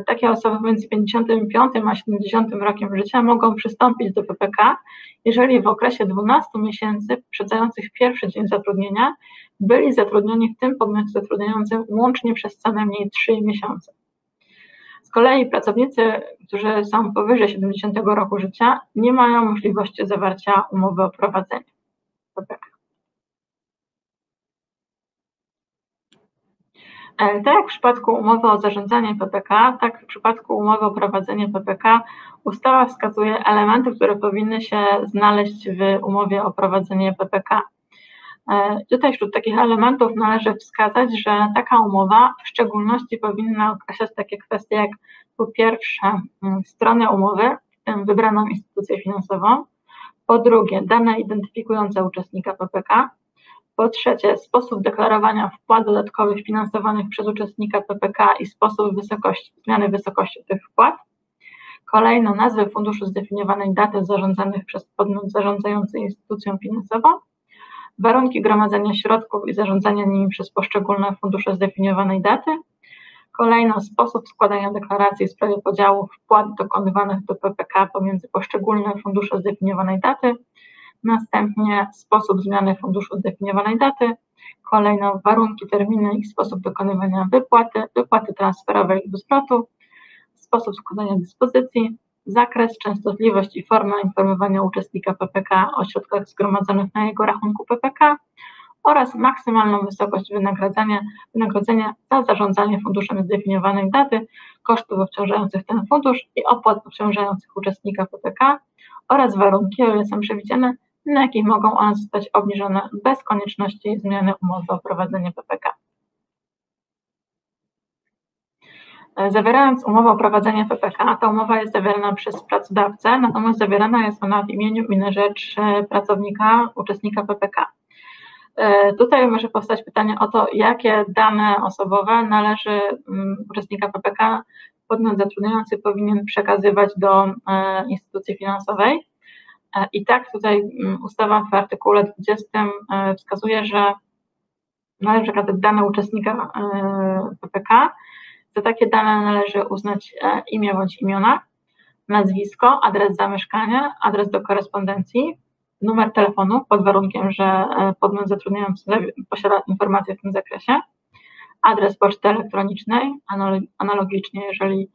takie osoby między 55 a 70 rokiem życia mogą przystąpić do PPK, jeżeli w okresie 12 miesięcy poprzedzających pierwszy dzień zatrudnienia byli zatrudnieni w tym podmiocie zatrudniającym łącznie przez co najmniej 3 miesiące. Z kolei pracownicy, którzy są powyżej 70 roku życia, nie mają możliwości zawarcia umowy o prowadzenie PPK. Tak jak w przypadku umowy o zarządzanie PPK, tak w przypadku umowy o prowadzenie PPK ustawa wskazuje elementy, które powinny się znaleźć w umowie o prowadzenie PPK. E, tutaj wśród takich elementów należy wskazać, że taka umowa w szczególności powinna określać takie kwestie jak po pierwsze mm, stronę umowy, w tym wybraną instytucję finansową, po drugie dane identyfikujące uczestnika PPK, po trzecie, sposób deklarowania wpłat dodatkowych finansowanych przez uczestnika PPK i sposób wysokości, zmiany wysokości tych wpłat. Kolejno, nazwy funduszu zdefiniowanej daty zarządzanych przez podmiot zarządzający instytucją finansową. warunki gromadzenia środków i zarządzania nimi przez poszczególne fundusze zdefiniowanej daty. Kolejno sposób składania deklaracji w sprawie podziału wpłat dokonywanych do PPK pomiędzy poszczególne fundusze zdefiniowanej daty. Następnie sposób zmiany funduszu zdefiniowanej daty. Kolejno warunki, terminy i sposób dokonywania wypłaty, wypłaty transferowej lub zwrotu, sposób składania dyspozycji, zakres, częstotliwość i forma informowania uczestnika PPK o środkach zgromadzonych na jego rachunku PPK oraz maksymalną wysokość wynagrodzenia, wynagrodzenia za zarządzanie funduszem zdefiniowanej daty, kosztów obciążających ten fundusz i opłat obciążających uczestnika PPK oraz warunki, o ile są przewidziane, na jakich mogą one zostać obniżone bez konieczności zmiany umowy o prowadzenie PPK. Zawierając umowę o prowadzenie PPK, ta umowa jest zawierana przez pracodawcę, natomiast zawierana jest ona w imieniu i na rzecz e, pracownika, uczestnika PPK. E, tutaj może powstać pytanie o to, jakie dane osobowe należy mm, uczestnika PPK podmiot zatrudniający powinien przekazywać do e, instytucji finansowej. I tak tutaj mm, ustawa w artykule 20 wskazuje, że należy przekazać dane uczestnika PPK, za takie dane należy uznać e, imię bądź imiona, nazwisko, adres zamieszkania, adres do korespondencji, numer telefonu pod warunkiem, że e, podmiot zatrudniający posiada informacje w tym zakresie, adres poczty elektronicznej, analogicznie, jeżeli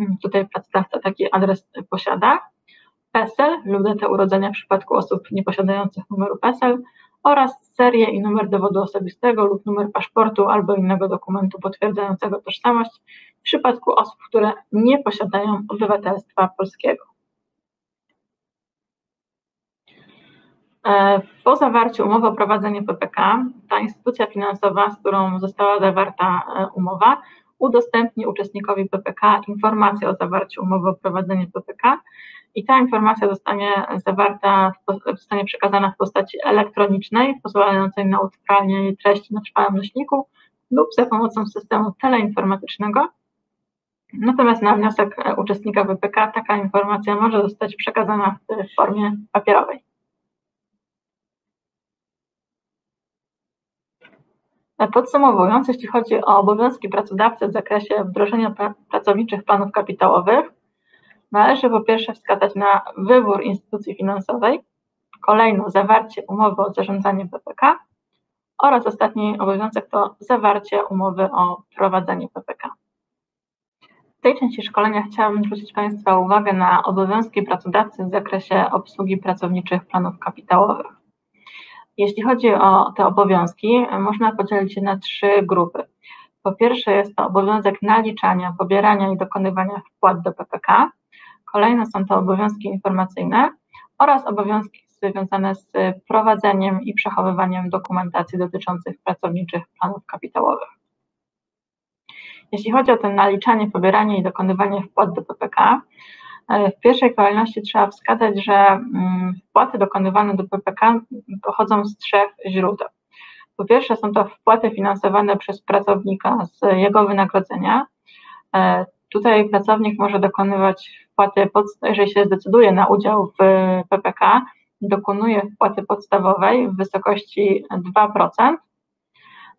mm, tutaj pracodawca taki adres posiada, PESEL lub datę urodzenia w przypadku osób nieposiadających numeru PESEL, oraz serię i numer dowodu osobistego lub numer paszportu albo innego dokumentu potwierdzającego tożsamość w przypadku osób, które nie posiadają obywatelstwa polskiego. E, po zawarciu umowy o prowadzenie PPK, ta instytucja finansowa, z którą została zawarta e, umowa, udostępni uczestnikowi PPK informację o zawarciu umowy o prowadzenie PPK i ta informacja zostanie zawarta, zostanie przekazana w postaci elektronicznej, pozwalającej na utrwalenie treści na trwałym nośniku lub za pomocą systemu teleinformatycznego. Natomiast na wniosek uczestnika WPK taka informacja może zostać przekazana w formie papierowej. Podsumowując, jeśli chodzi o obowiązki pracodawcy w zakresie wdrożenia pracowniczych planów kapitałowych, Należy po pierwsze wskazać na wybór instytucji finansowej, kolejno zawarcie umowy o zarządzanie PPK oraz ostatni obowiązek to zawarcie umowy o prowadzenie PPK. W tej części szkolenia chciałabym zwrócić Państwa uwagę na obowiązki pracodawcy w zakresie obsługi pracowniczych planów kapitałowych. Jeśli chodzi o te obowiązki, można podzielić je na trzy grupy. Po pierwsze jest to obowiązek naliczania, pobierania i dokonywania wpłat do PPK. Kolejne są to obowiązki informacyjne oraz obowiązki związane z prowadzeniem i przechowywaniem dokumentacji dotyczących pracowniczych planów kapitałowych. Jeśli chodzi o to naliczanie, pobieranie i dokonywanie wpłat do PPK, e, w pierwszej kolejności trzeba wskazać, że mm, wpłaty dokonywane do PPK pochodzą z trzech źródeł. Po pierwsze są to wpłaty finansowane przez pracownika z jego wynagrodzenia. Tutaj pracownik może dokonywać wpłaty, jeżeli się zdecyduje na udział w PPK, dokonuje wpłaty podstawowej w wysokości 2%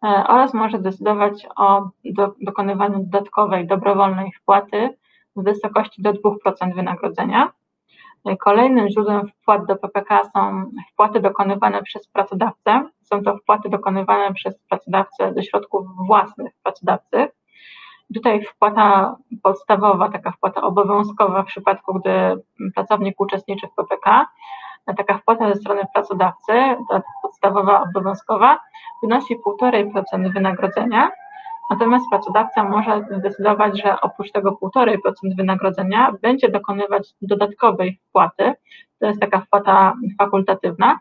e, oraz może decydować o do, dokonywaniu dodatkowej, dobrowolnej wpłaty w wysokości do 2% wynagrodzenia. E, kolejnym źródłem wpłat do PPK są wpłaty dokonywane przez pracodawcę. Są to wpłaty dokonywane przez pracodawcę do środków własnych pracodawcy. Tutaj wpłata podstawowa, taka wpłata obowiązkowa w przypadku, gdy pracownik uczestniczy w PPK, taka wpłata ze strony pracodawcy, ta podstawowa obowiązkowa, wynosi 1,5% wynagrodzenia, natomiast pracodawca może zdecydować, że oprócz tego 1,5% wynagrodzenia będzie dokonywać dodatkowej wpłaty, to jest taka wpłata fakultatywna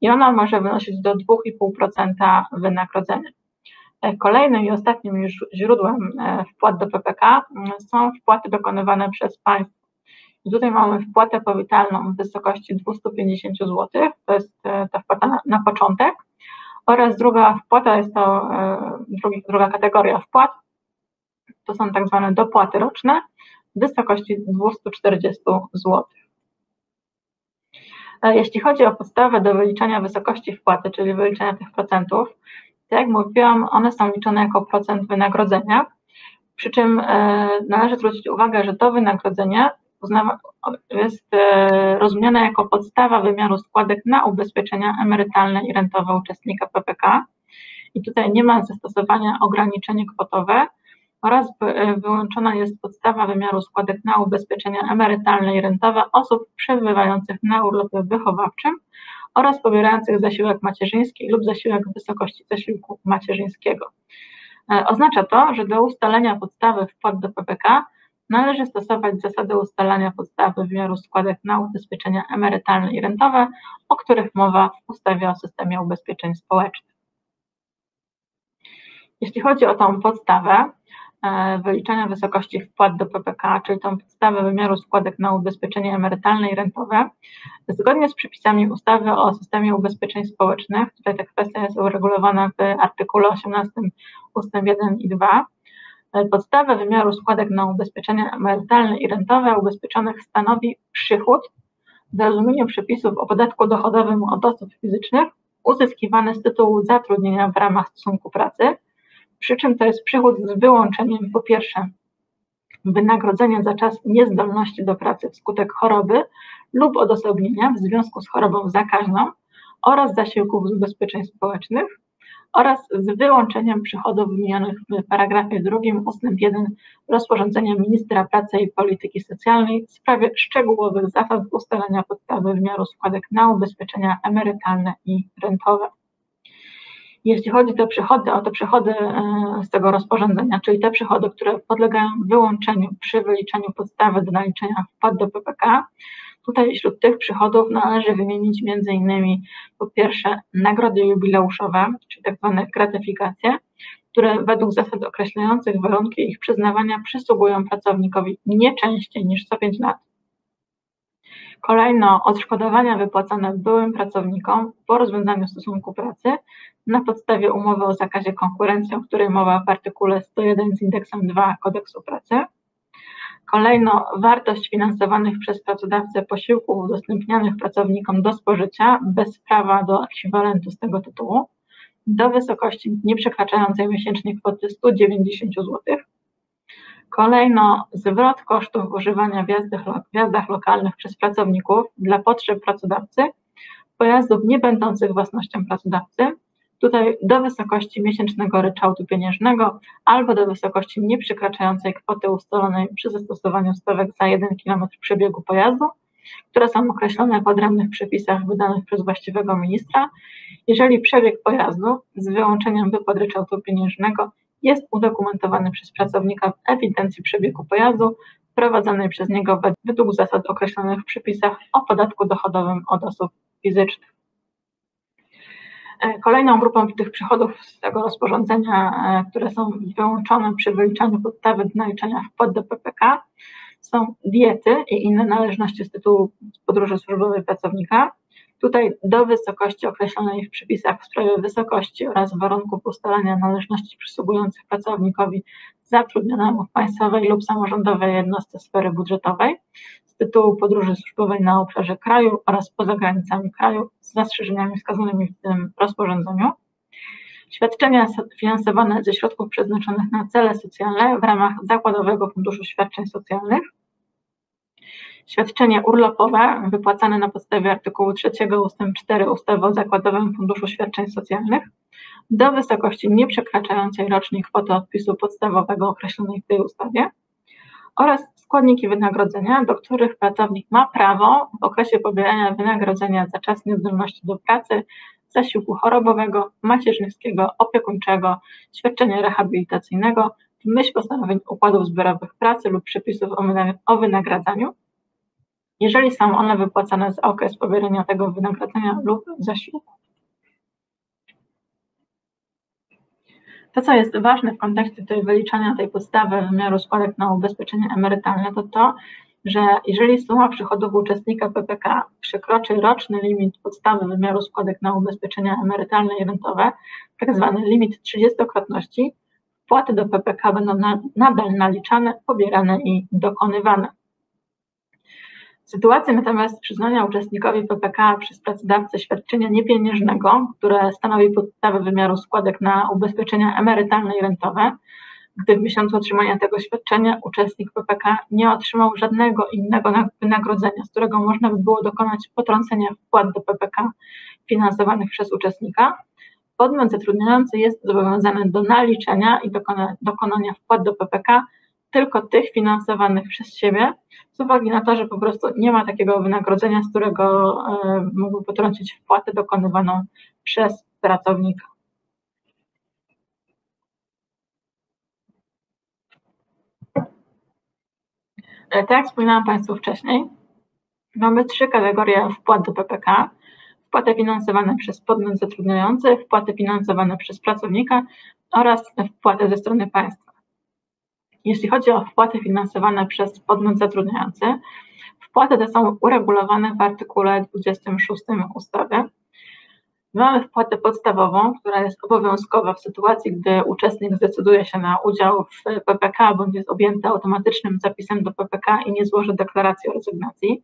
i ona może wynosić do 2,5% wynagrodzenia. Kolejnym i ostatnim źródłem e, wpłat do PPK mm, są wpłaty dokonywane przez państwo. Tutaj mamy wpłatę powitalną w wysokości 250 zł, to jest e, ta wpłata na, początek, oraz druga wpłata jest to e, drugi, druga kategoria wpłat, to są tak zwane dopłaty roczne w wysokości 240 zł. Jeśli chodzi o podstawę do wyliczania wysokości wpłaty, czyli wyliczenia tych procentów, jak mówiłam, one są liczone jako procent wynagrodzenia, przy czym należy zwrócić uwagę, że to wynagrodzenie jest rozumiane jako podstawa wymiaru składek na ubezpieczenia emerytalne i rentowe uczestnika PPK. I tutaj nie ma zastosowania ograniczenie kwotowe oraz wyłączona jest podstawa wymiaru składek na ubezpieczenia emerytalne i rentowe osób przebywających na urlopie wychowawczym oraz pobierających zasiłek macierzyński lub zasiłek w wysokości zasiłku macierzyńskiego. Oznacza to, że do ustalenia podstawy wpłat do PPK należy stosować zasady ustalania podstawy wymiaru składek na ubezpieczenia emerytalne i rentowe, o których mowa w ustawie o systemie ubezpieczeń społecznych. Jeśli chodzi o tą podstawę e, wyliczania wysokości wpłat do PPK, czyli tą podstawę wymiaru składek na ubezpieczenie emerytalne i rentowe, zgodnie z przepisami ustawy o systemie ubezpieczeń społecznych, tutaj ta kwestia jest uregulowana w artykule 18 ust. 1 i 2, Podstawę wymiaru składek na ubezpieczenia emerytalne i rentowe ubezpieczonych stanowi przychód w rozumieniu przepisów o podatku dochodowym od osób fizycznych uzyskiwany z tytułu zatrudnienia w ramach stosunku pracy, przy czym to jest przychód z wyłączeniem po pierwsze wynagrodzenia za czas niezdolności do pracy wskutek choroby lub odosobnienia w związku z chorobą zakaźną oraz zasiłków z ubezpieczeń społecznych, oraz z wyłączeniem przychodów wymienionych w paragrafie drugim ustęp 1 rozporządzenia ministra pracy i polityki socjalnej w sprawie szczegółowych zasad ustalania podstawy wymiaru składek na ubezpieczenia emerytalne i rentowe. Jeśli chodzi o przychody, o te przychody e, z tego rozporządzenia, czyli te przychody, które podlegają wyłączeniu przy wyliczeniu podstawy do naliczenia wpłat do PPK, Tutaj wśród tych przychodów należy wymienić innymi po pierwsze nagrody jubileuszowe, czyli tak zwane gratyfikacje, które według zasad określających warunki ich przyznawania przysługują pracownikowi nie częściej niż co 5 lat. Kolejno odszkodowania wypłacone byłym pracownikom po rozwiązaniu stosunku pracy na podstawie umowy o zakazie konkurencji, o której mowa w artykule 101 z indeksem 2 kodeksu pracy. Kolejno wartość finansowanych przez pracodawcę posiłków udostępnianych pracownikom do spożycia bez prawa do ekwiwalentu z tego tytułu do wysokości nieprzekraczającej miesięcznie kwoty 190 zł. Kolejno zwrot kosztów używania w jazdach, jazdach lokalnych przez pracowników dla potrzeb pracodawcy pojazdów nie będących własnością pracodawcy Tutaj do wysokości miesięcznego ryczałtu pieniężnego albo do wysokości nieprzekraczającej kwoty ustalonej przy zastosowaniu stawek za 1 km przebiegu pojazdu, które są określone w odrębnych przepisach wydanych przez właściwego ministra, jeżeli przebieg pojazdu z wyłączeniem wypłat ryczałtu pieniężnego jest udokumentowany przez pracownika w ewidencji przebiegu pojazdu prowadzonej przez niego według zasad określonych w przepisach o podatku dochodowym od osób fizycznych. E, kolejną grupą tych przychodów z tego rozporządzenia, e, które są wyłączone przy wyliczaniu podstawy do naliczania wpłat do PPK, są diety i inne należności z tytułu podróży służbowej pracownika. Tutaj do wysokości określonej w przepisach w sprawie wysokości oraz warunków ustalania należności przysługujących pracownikowi zatrudnionemu w państwowej lub samorządowej jednostce sfery budżetowej tytułu podróży służbowej na obszarze kraju oraz poza granicami kraju z zastrzeżeniami wskazanymi w tym rozporządzeniu. Świadczenia finansowane ze środków przeznaczonych na cele socjalne w ramach Zakładowego Funduszu Świadczeń Socjalnych. Świadczenie urlopowe wypłacane na podstawie artykułu 3 ust. 4 ustawy o Zakładowym Funduszu Świadczeń Socjalnych do wysokości nieprzekraczającej rocznie kwoty odpisu podstawowego określonej w tej ustawie oraz składniki wynagrodzenia, do których pracownik ma prawo w okresie pobierania wynagrodzenia za czas niezdolności do pracy, zasiłku chorobowego, macierzyńskiego, opiekuńczego, świadczenia rehabilitacyjnego, w myśl postanowień układów zbiorowych pracy lub przepisów o wynagradzaniu, jeżeli są one wypłacane za okres pobierania tego wynagrodzenia lub zasiłku. To, co jest ważne w kontekście tej wyliczania tej podstawy wymiaru składek na ubezpieczenie emerytalne, to to, że jeżeli suma przychodów uczestnika PPK przekroczy roczny limit podstawy wymiaru składek na ubezpieczenia emerytalne i rentowe, tak zwany limit 30-krotności, wpłaty do PPK będą nadal naliczane, pobierane i dokonywane. Sytuacji natomiast przyznania uczestnikowi PPK przez pracodawcę świadczenia niepieniężnego, które stanowi podstawę wymiaru składek na ubezpieczenia emerytalne i rentowe, gdy w miesiącu otrzymania tego świadczenia uczestnik PPK nie otrzymał żadnego innego wynagrodzenia, z którego można by było dokonać potrącenia wpłat do PPK finansowanych przez uczestnika, podmiot zatrudniający jest zobowiązany do naliczenia i dokona, dokonania wpłat do PPK tylko tych finansowanych przez siebie, z uwagi na to, że po prostu nie ma takiego wynagrodzenia, z którego e, mógłby potrącić wpłatę dokonywaną przez pracownika. E, tak jak wspominałam Państwu wcześniej, mamy trzy kategorie wpłat do PPK. Wpłaty finansowane przez podmiot zatrudniający, wpłaty finansowane przez pracownika oraz wpłaty ze strony państwa. Jeśli chodzi o wpłaty finansowane przez podmiot zatrudniający, wpłaty te są uregulowane w artykule 26 ustawy. Mamy wpłatę podstawową, która jest obowiązkowa w sytuacji, gdy uczestnik zdecyduje się na udział w PPK bądź jest objęty automatycznym zapisem do PPK i nie złoży deklaracji o rezygnacji.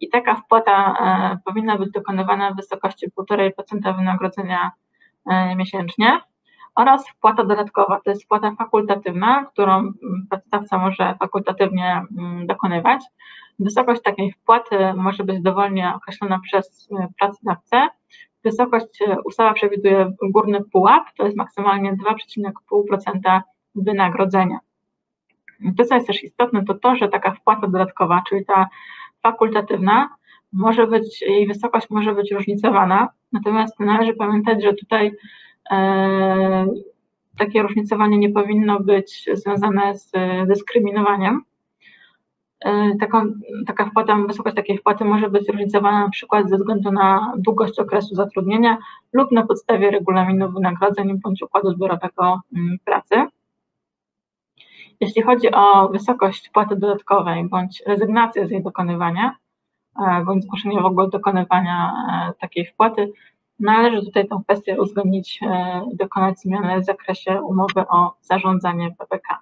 I taka wpłata e, powinna być dokonywana w wysokości 1,5% wynagrodzenia e, miesięcznie oraz wpłata dodatkowa. To jest wpłata fakultatywna, którą pracodawca może fakultatywnie mm, dokonywać. Wysokość takiej wpłaty może być dowolnie określona przez e, pracodawcę. Wysokość e, ustawa przewiduje górny pułap, to jest maksymalnie 2,5% wynagrodzenia. To, co jest też istotne, to to, że taka wpłata dodatkowa, czyli ta fakultatywna, może być, jej wysokość może być różnicowana, natomiast należy pamiętać, że tutaj takie różnicowanie nie powinno być związane z dyskryminowaniem, E, taka wpłata, wysokość takiej wpłaty może być różnicowana na przykład ze względu na długość okresu zatrudnienia lub na podstawie regulaminu wynagrodzeń bądź układu zbiorowego mm, pracy. Jeśli chodzi o wysokość wpłaty dodatkowej bądź rezygnację z jej dokonywania, e, bądź zgłoszenie w ogóle dokonywania e, takiej wpłaty, należy tutaj tę kwestię uwzględnić i dokonać zmiany w zakresie umowy o zarządzanie PPK.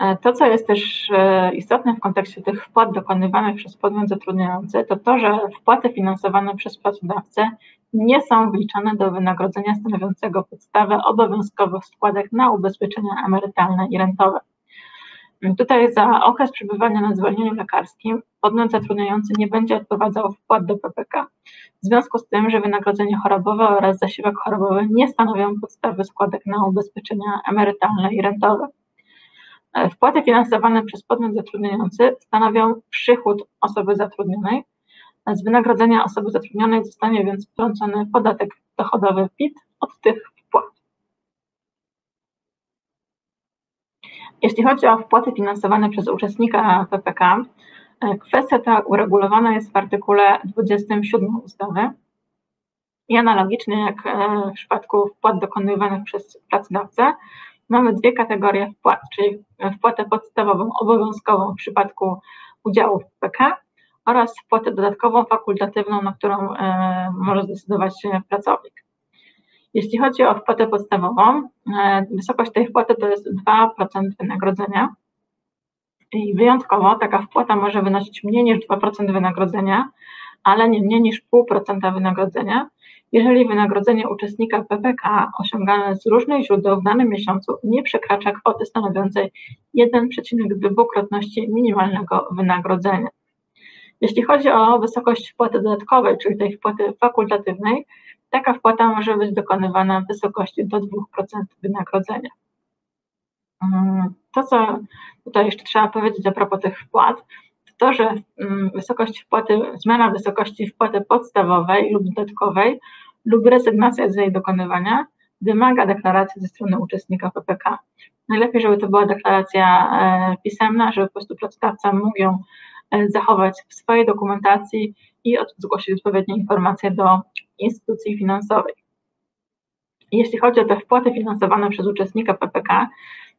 E, to, co jest też e, istotne w kontekście tych wpłat dokonywanych przez podmiot zatrudniający, to to, że wpłaty finansowane przez pracodawcę nie są wliczane do wynagrodzenia stanowiącego podstawę obowiązkowych składek na ubezpieczenia emerytalne i rentowe. Tutaj za okres przebywania na zwolnieniu lekarskim podmiot zatrudniający nie będzie odprowadzał wpłat do PPK, w związku z tym, że wynagrodzenie chorobowe oraz zasiłek chorobowy nie stanowią podstawy składek na ubezpieczenia emerytalne i rentowe. E, wpłaty finansowane przez podmiot zatrudniający stanowią przychód osoby zatrudnionej. Z wynagrodzenia osoby zatrudnionej zostanie więc wtrącony podatek dochodowy PIT od tych wpłat. Jeśli chodzi o wpłaty finansowane przez uczestnika PPK, e, kwestia ta uregulowana jest w artykule 27 ustawy i analogicznie jak e, w przypadku wpłat dokonywanych przez pracodawcę, mamy dwie kategorie wpłat, czyli wpłatę podstawową obowiązkową w przypadku udziału w PK oraz wpłatę dodatkową fakultatywną, na którą e, może zdecydować pracownik. Jeśli chodzi o wpłatę podstawową, e, wysokość tej wpłaty to jest 2% wynagrodzenia i wyjątkowo taka wpłata może wynosić mniej niż 2% wynagrodzenia, ale nie mniej niż 0,5% wynagrodzenia, jeżeli wynagrodzenie uczestnika PPK osiągane z różnych źródeł w danym miesiącu nie przekracza kwoty stanowiącej 1,2-krotności minimalnego wynagrodzenia. Jeśli chodzi o wysokość wpłaty dodatkowej, czyli tej wpłaty fakultatywnej, taka wpłata może być dokonywana w wysokości do 2% wynagrodzenia. Mm, to, co tutaj jeszcze trzeba powiedzieć a propos tych wpłat, to to, że mm, wysokość wpłaty, zmiana wysokości wpłaty podstawowej lub dodatkowej lub rezygnacja z jej dokonywania wymaga deklaracji ze strony uczestnika PPK. Najlepiej, żeby to była deklaracja e, pisemna, żeby po prostu pracodawca mógł ją e, zachować w swojej dokumentacji i zgłosić odpowiednie informacje do instytucji finansowej. Jeśli chodzi o te wpłaty finansowane przez uczestnika PPK,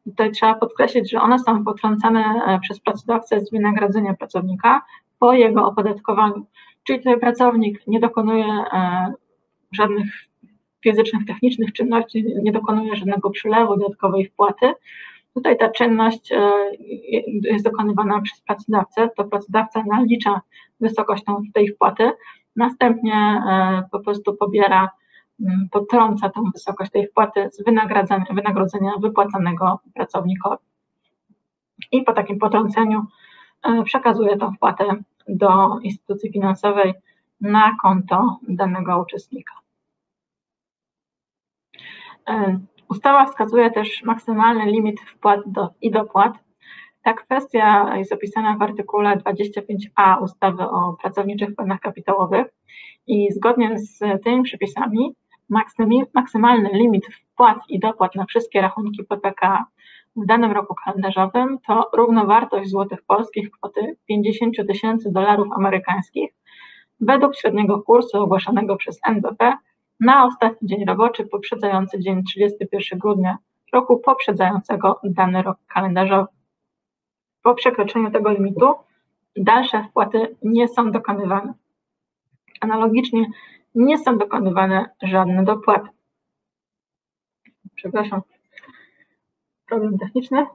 tutaj trzeba podkreślić, że one są potrącane e, przez pracodawcę z wynagrodzenia pracownika po jego opodatkowaniu. Czyli tutaj pracownik nie dokonuje żadnych fizycznych, technicznych czynności, nie dokonuje żadnego przylewu dodatkowej wpłaty, Tutaj ta czynność e, jest dokonywana przez pracodawcę, to pracodawca nalicza wysokość tej wpłaty, następnie e, po prostu pobiera, mm, potrąca tą wysokość tej wpłaty z wynagrodzenia, wynagrodzenia wypłacanego pracownikowi. I po takim potrąceniu e, przekazuje tą wpłatę do instytucji finansowej na konto danego uczestnika. Ustawa wskazuje też maksymalny limit wpłat do, i dopłat. Ta kwestia jest opisana w artykule 25a ustawy o pracowniczych planach kapitałowych i zgodnie z tymi przepisami maksymalny limit wpłat i dopłat na wszystkie rachunki PPK w danym roku kalendarzowym to równowartość złotych polskich kwoty 50 tysięcy dolarów amerykańskich według średniego kursu ogłoszonego przez NBP na ostatni dzień roboczy poprzedzający dzień 31 grudnia roku poprzedzającego dany rok kalendarzowy. Po przekroczeniu tego limitu dalsze wpłaty nie są dokonywane. Analogicznie nie są dokonywane żadne dopłaty. Przepraszam, problem techniczny.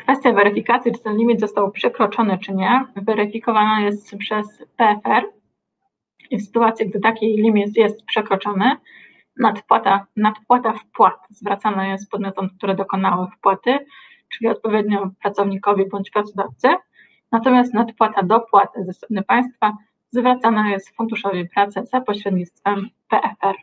Kwestia weryfikacji, czy ten limit został przekroczony, czy nie, weryfikowana jest przez PFR. W sytuacji, gdy taki limit jest przekroczony, nadpłata, nadpłata wpłat zwracana jest podmiotom, które dokonały wpłaty, czyli odpowiednio pracownikowi bądź pracodawcy, natomiast nadpłata dopłaty ze strony państwa zwracana jest Funduszowi Pracy za pośrednictwem PFR.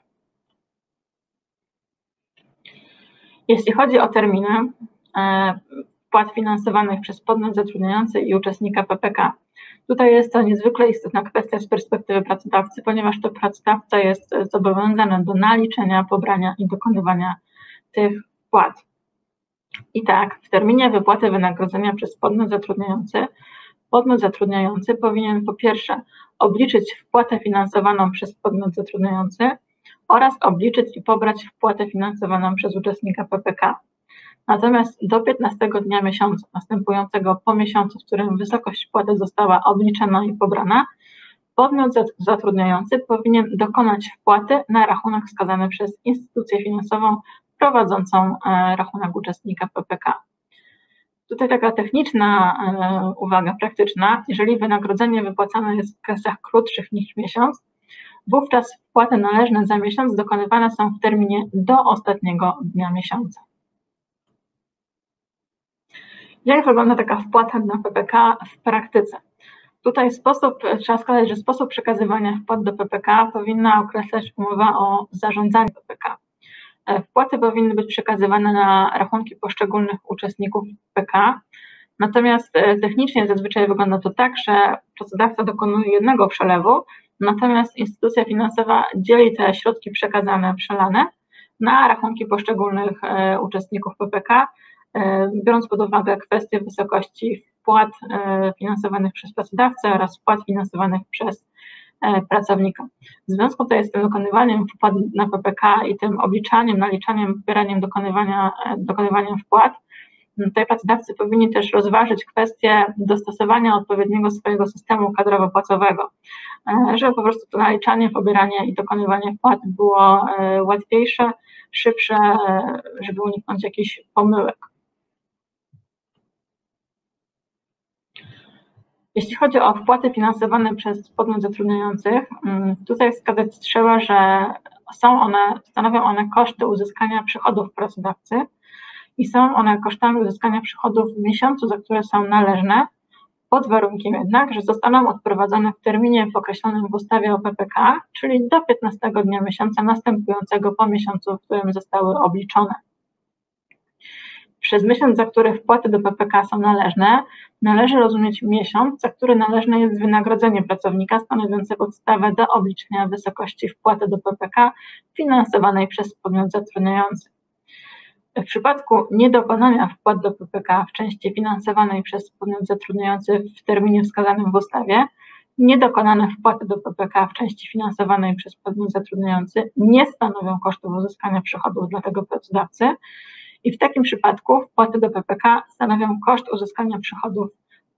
Jeśli chodzi o terminy, e, wpłat finansowanych przez podmiot zatrudniający i uczestnika PPK. Tutaj jest to niezwykle istotna kwestia z perspektywy pracodawcy, ponieważ to pracodawca jest zobowiązany do naliczenia, pobrania i dokonywania tych wpłat. I tak, w terminie wypłaty wynagrodzenia przez podmiot zatrudniający, podmiot zatrudniający powinien po pierwsze obliczyć wpłatę finansowaną przez podmiot zatrudniający oraz obliczyć i pobrać wpłatę finansowaną przez uczestnika PPK. Natomiast do 15 dnia miesiąca następującego po miesiącu, w którym wysokość wpłaty została obliczona i pobrana, podmiot zatrudniający powinien dokonać wpłaty na rachunek wskazany przez instytucję finansową prowadzącą e, rachunek uczestnika PPK. Tutaj taka techniczna e, uwaga praktyczna. Jeżeli wynagrodzenie wypłacane jest w okresach krótszych niż miesiąc, wówczas wpłaty należne za miesiąc dokonywane są w terminie do ostatniego dnia miesiąca. Jak wygląda taka wpłata na PPK w praktyce? Tutaj sposób, trzeba wskazać, że sposób przekazywania wpłat do PPK powinna określać umowa o zarządzaniu PPK. E, wpłaty powinny być przekazywane na rachunki poszczególnych uczestników PPK, natomiast e, technicznie zazwyczaj wygląda to tak, że pracodawca dokonuje jednego przelewu, natomiast instytucja finansowa dzieli te środki przekazane, przelane na rachunki poszczególnych e, uczestników PPK biorąc pod uwagę kwestię wysokości wpłat e, finansowanych przez pracodawcę oraz wpłat finansowanych przez e, pracownika. W związku tutaj z tym dokonywaniem wpłat na PPK i tym obliczaniem, naliczaniem, pobieraniem dokonywania, dokonywaniem wpłat, tutaj pracodawcy powinni też rozważyć kwestię dostosowania odpowiedniego swojego systemu kadrowo-płacowego, żeby po prostu to naliczanie, pobieranie i dokonywanie wpłat było łatwiejsze, szybsze, żeby uniknąć jakichś pomyłek. Jeśli chodzi o wpłaty finansowane przez podmiot zatrudniających, mm, tutaj wskazać trzeba, że są one, stanowią one koszty uzyskania przychodów pracodawcy i są one kosztami uzyskania przychodów w miesiącu, za które są należne, pod warunkiem jednak, że zostaną odprowadzone w terminie określonym w ustawie o PPK, czyli do 15 dnia miesiąca następującego po miesiącu, w którym zostały obliczone. Przez miesiąc, za który wpłaty do PPK są należne, należy rozumieć miesiąc, za który należne jest wynagrodzenie pracownika stanowiące podstawę do obliczenia wysokości wpłaty do PPK finansowanej przez podmiot zatrudniający. W przypadku niedokonania wpłat do PPK w części finansowanej przez podmiot zatrudniający w terminie wskazanym w ustawie, niedokonane wpłaty do PPK w części finansowanej przez podmiot zatrudniający nie stanowią kosztów uzyskania przychodów dla tego pracodawcy, i w takim przypadku wpłaty do PPK stanowią koszt uzyskania przychodów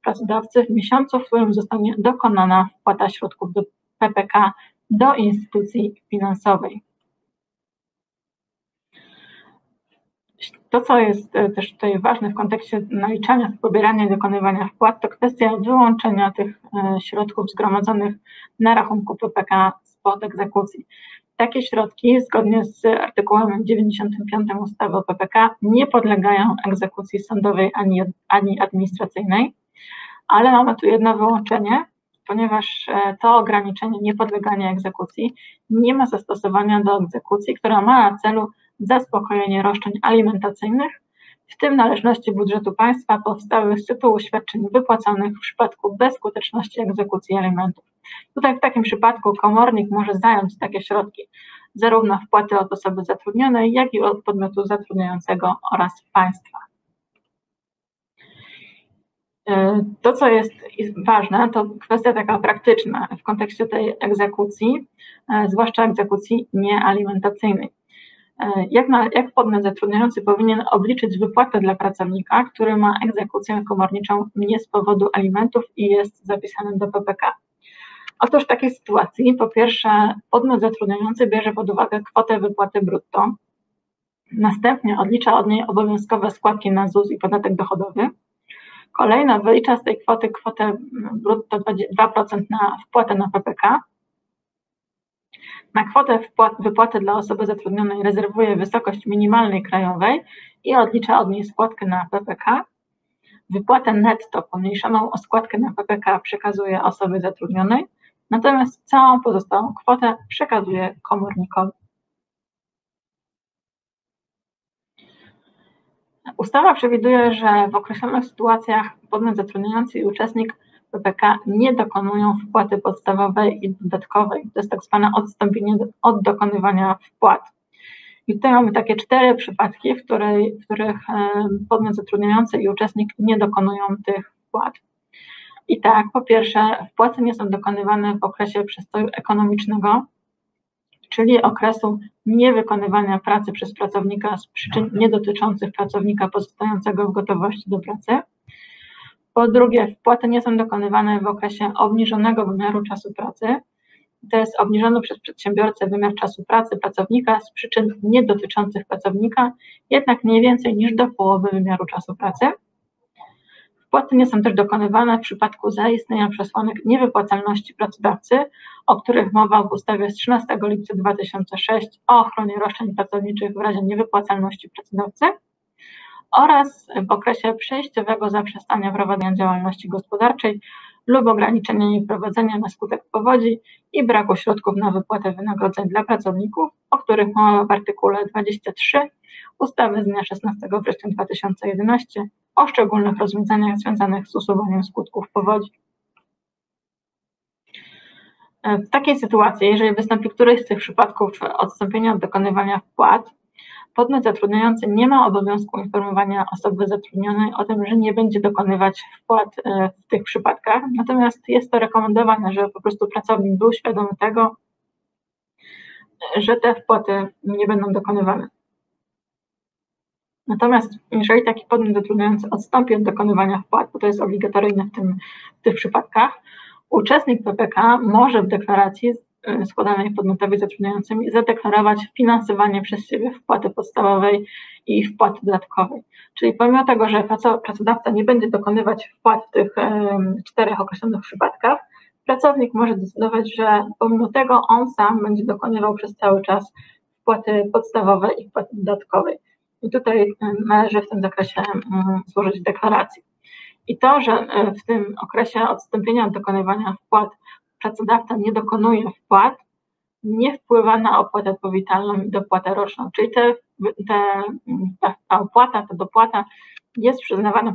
pracodawcy w miesiącu, w którym zostanie dokonana wpłata środków do PPK do instytucji finansowej. To, co jest e, też tutaj ważne w kontekście naliczania, pobierania i dokonywania wpłat, to kwestia wyłączenia tych e, środków zgromadzonych na rachunku PPK spod egzekucji. Takie środki, zgodnie z artykułem 95 ustawy o PPK, nie podlegają egzekucji sądowej ani, ani administracyjnej, ale mamy tu jedno wyłączenie, ponieważ e, to ograniczenie niepodlegania egzekucji nie ma zastosowania do egzekucji, która ma na celu zaspokojenie roszczeń alimentacyjnych, w tym należności budżetu państwa powstałych z tytułu świadczeń wypłaconych w przypadku bezskuteczności egzekucji alimentów. Tutaj w takim przypadku komornik może zająć takie środki, zarówno wpłaty od osoby zatrudnionej, jak i od podmiotu zatrudniającego oraz państwa. E, to, co jest ważne, to kwestia taka praktyczna w kontekście tej egzekucji, e, zwłaszcza egzekucji niealimentacyjnej. E, jak, na, jak podmiot zatrudniający powinien obliczyć wypłatę dla pracownika, który ma egzekucję komorniczą nie z powodu alimentów i jest zapisany do PPK? Otóż w takiej sytuacji, po pierwsze, podmiot zatrudniający bierze pod uwagę kwotę wypłaty brutto, następnie odlicza od niej obowiązkowe składki na ZUS i podatek dochodowy, kolejno wylicza z tej kwoty kwotę brutto 2% na wpłatę na PPK, na kwotę wpłat, wypłaty dla osoby zatrudnionej rezerwuje wysokość minimalnej krajowej i odlicza od niej składkę na PPK. Wypłatę netto pomniejszoną o składkę na PPK przekazuje osobie zatrudnionej, natomiast całą pozostałą kwotę przekazuje komornikowi. Ustawa przewiduje, że w określonych sytuacjach podmiot zatrudniający i uczestnik PPK nie dokonują wpłaty podstawowej i dodatkowej. To jest tak zwane odstąpienie od dokonywania wpłat. I tutaj mamy takie cztery przypadki, w, której, w których podmiot zatrudniający i uczestnik nie dokonują tych wpłat. I tak, po pierwsze, wpłaty nie są dokonywane w okresie przestoju ekonomicznego, czyli okresu niewykonywania pracy przez pracownika z przyczyn niedotyczących pracownika pozostającego w gotowości do pracy. Po drugie, wpłaty nie są dokonywane w okresie obniżonego wymiaru czasu pracy. To jest obniżony przez przedsiębiorcę wymiar czasu pracy pracownika z przyczyn niedotyczących pracownika, jednak nie więcej niż do połowy wymiaru czasu pracy. Wpłaty są też dokonywane w przypadku zaistnienia przesłanek niewypłacalności pracodawcy, o których mowa w ustawie z 13 lipca 2006 o ochronie roszczeń pracowniczych w razie niewypłacalności pracodawcy oraz w okresie przejściowego zaprzestania prowadzenia działalności gospodarczej lub ograniczenia jej prowadzenia na skutek powodzi i braku środków na wypłatę wynagrodzeń dla pracowników, o których mowa w artykule 23 ustawy z dnia 16 września 2011 o szczególnych rozwiązaniach związanych z usuwaniem skutków powodzi. W takiej sytuacji, jeżeli wystąpi któryś z tych przypadków odstąpienia od dokonywania wpłat, podmiot zatrudniający nie ma obowiązku informowania osoby zatrudnionej o tym, że nie będzie dokonywać wpłat e, w tych przypadkach, natomiast jest to rekomendowane, żeby po prostu pracownik był świadomy tego, że te wpłaty nie będą dokonywane. Natomiast jeżeli taki podmiot zatrudniający odstąpi od dokonywania wpłat, bo to jest obligatoryjne w, tym, w tych przypadkach, uczestnik PPK może w deklaracji y, składanej podmiotowi zatrudniającym zadeklarować finansowanie przez siebie wpłaty podstawowej i wpłaty dodatkowej. Czyli pomimo tego, że pracodawca nie będzie dokonywać wpłat w tych czterech określonych przypadkach, pracownik może decydować, że pomimo tego on sam będzie dokonywał przez cały czas wpłaty podstawowej i wpłaty dodatkowej. I tutaj należy w tym zakresie złożyć deklarację. I to, że e, w tym okresie odstąpienia od dokonywania wpłat pracodawca nie dokonuje wpłat, nie wpływa na opłatę powitalną i dopłatę roczną. Czyli te, te, ta opłata, ta dopłata jest przyznawana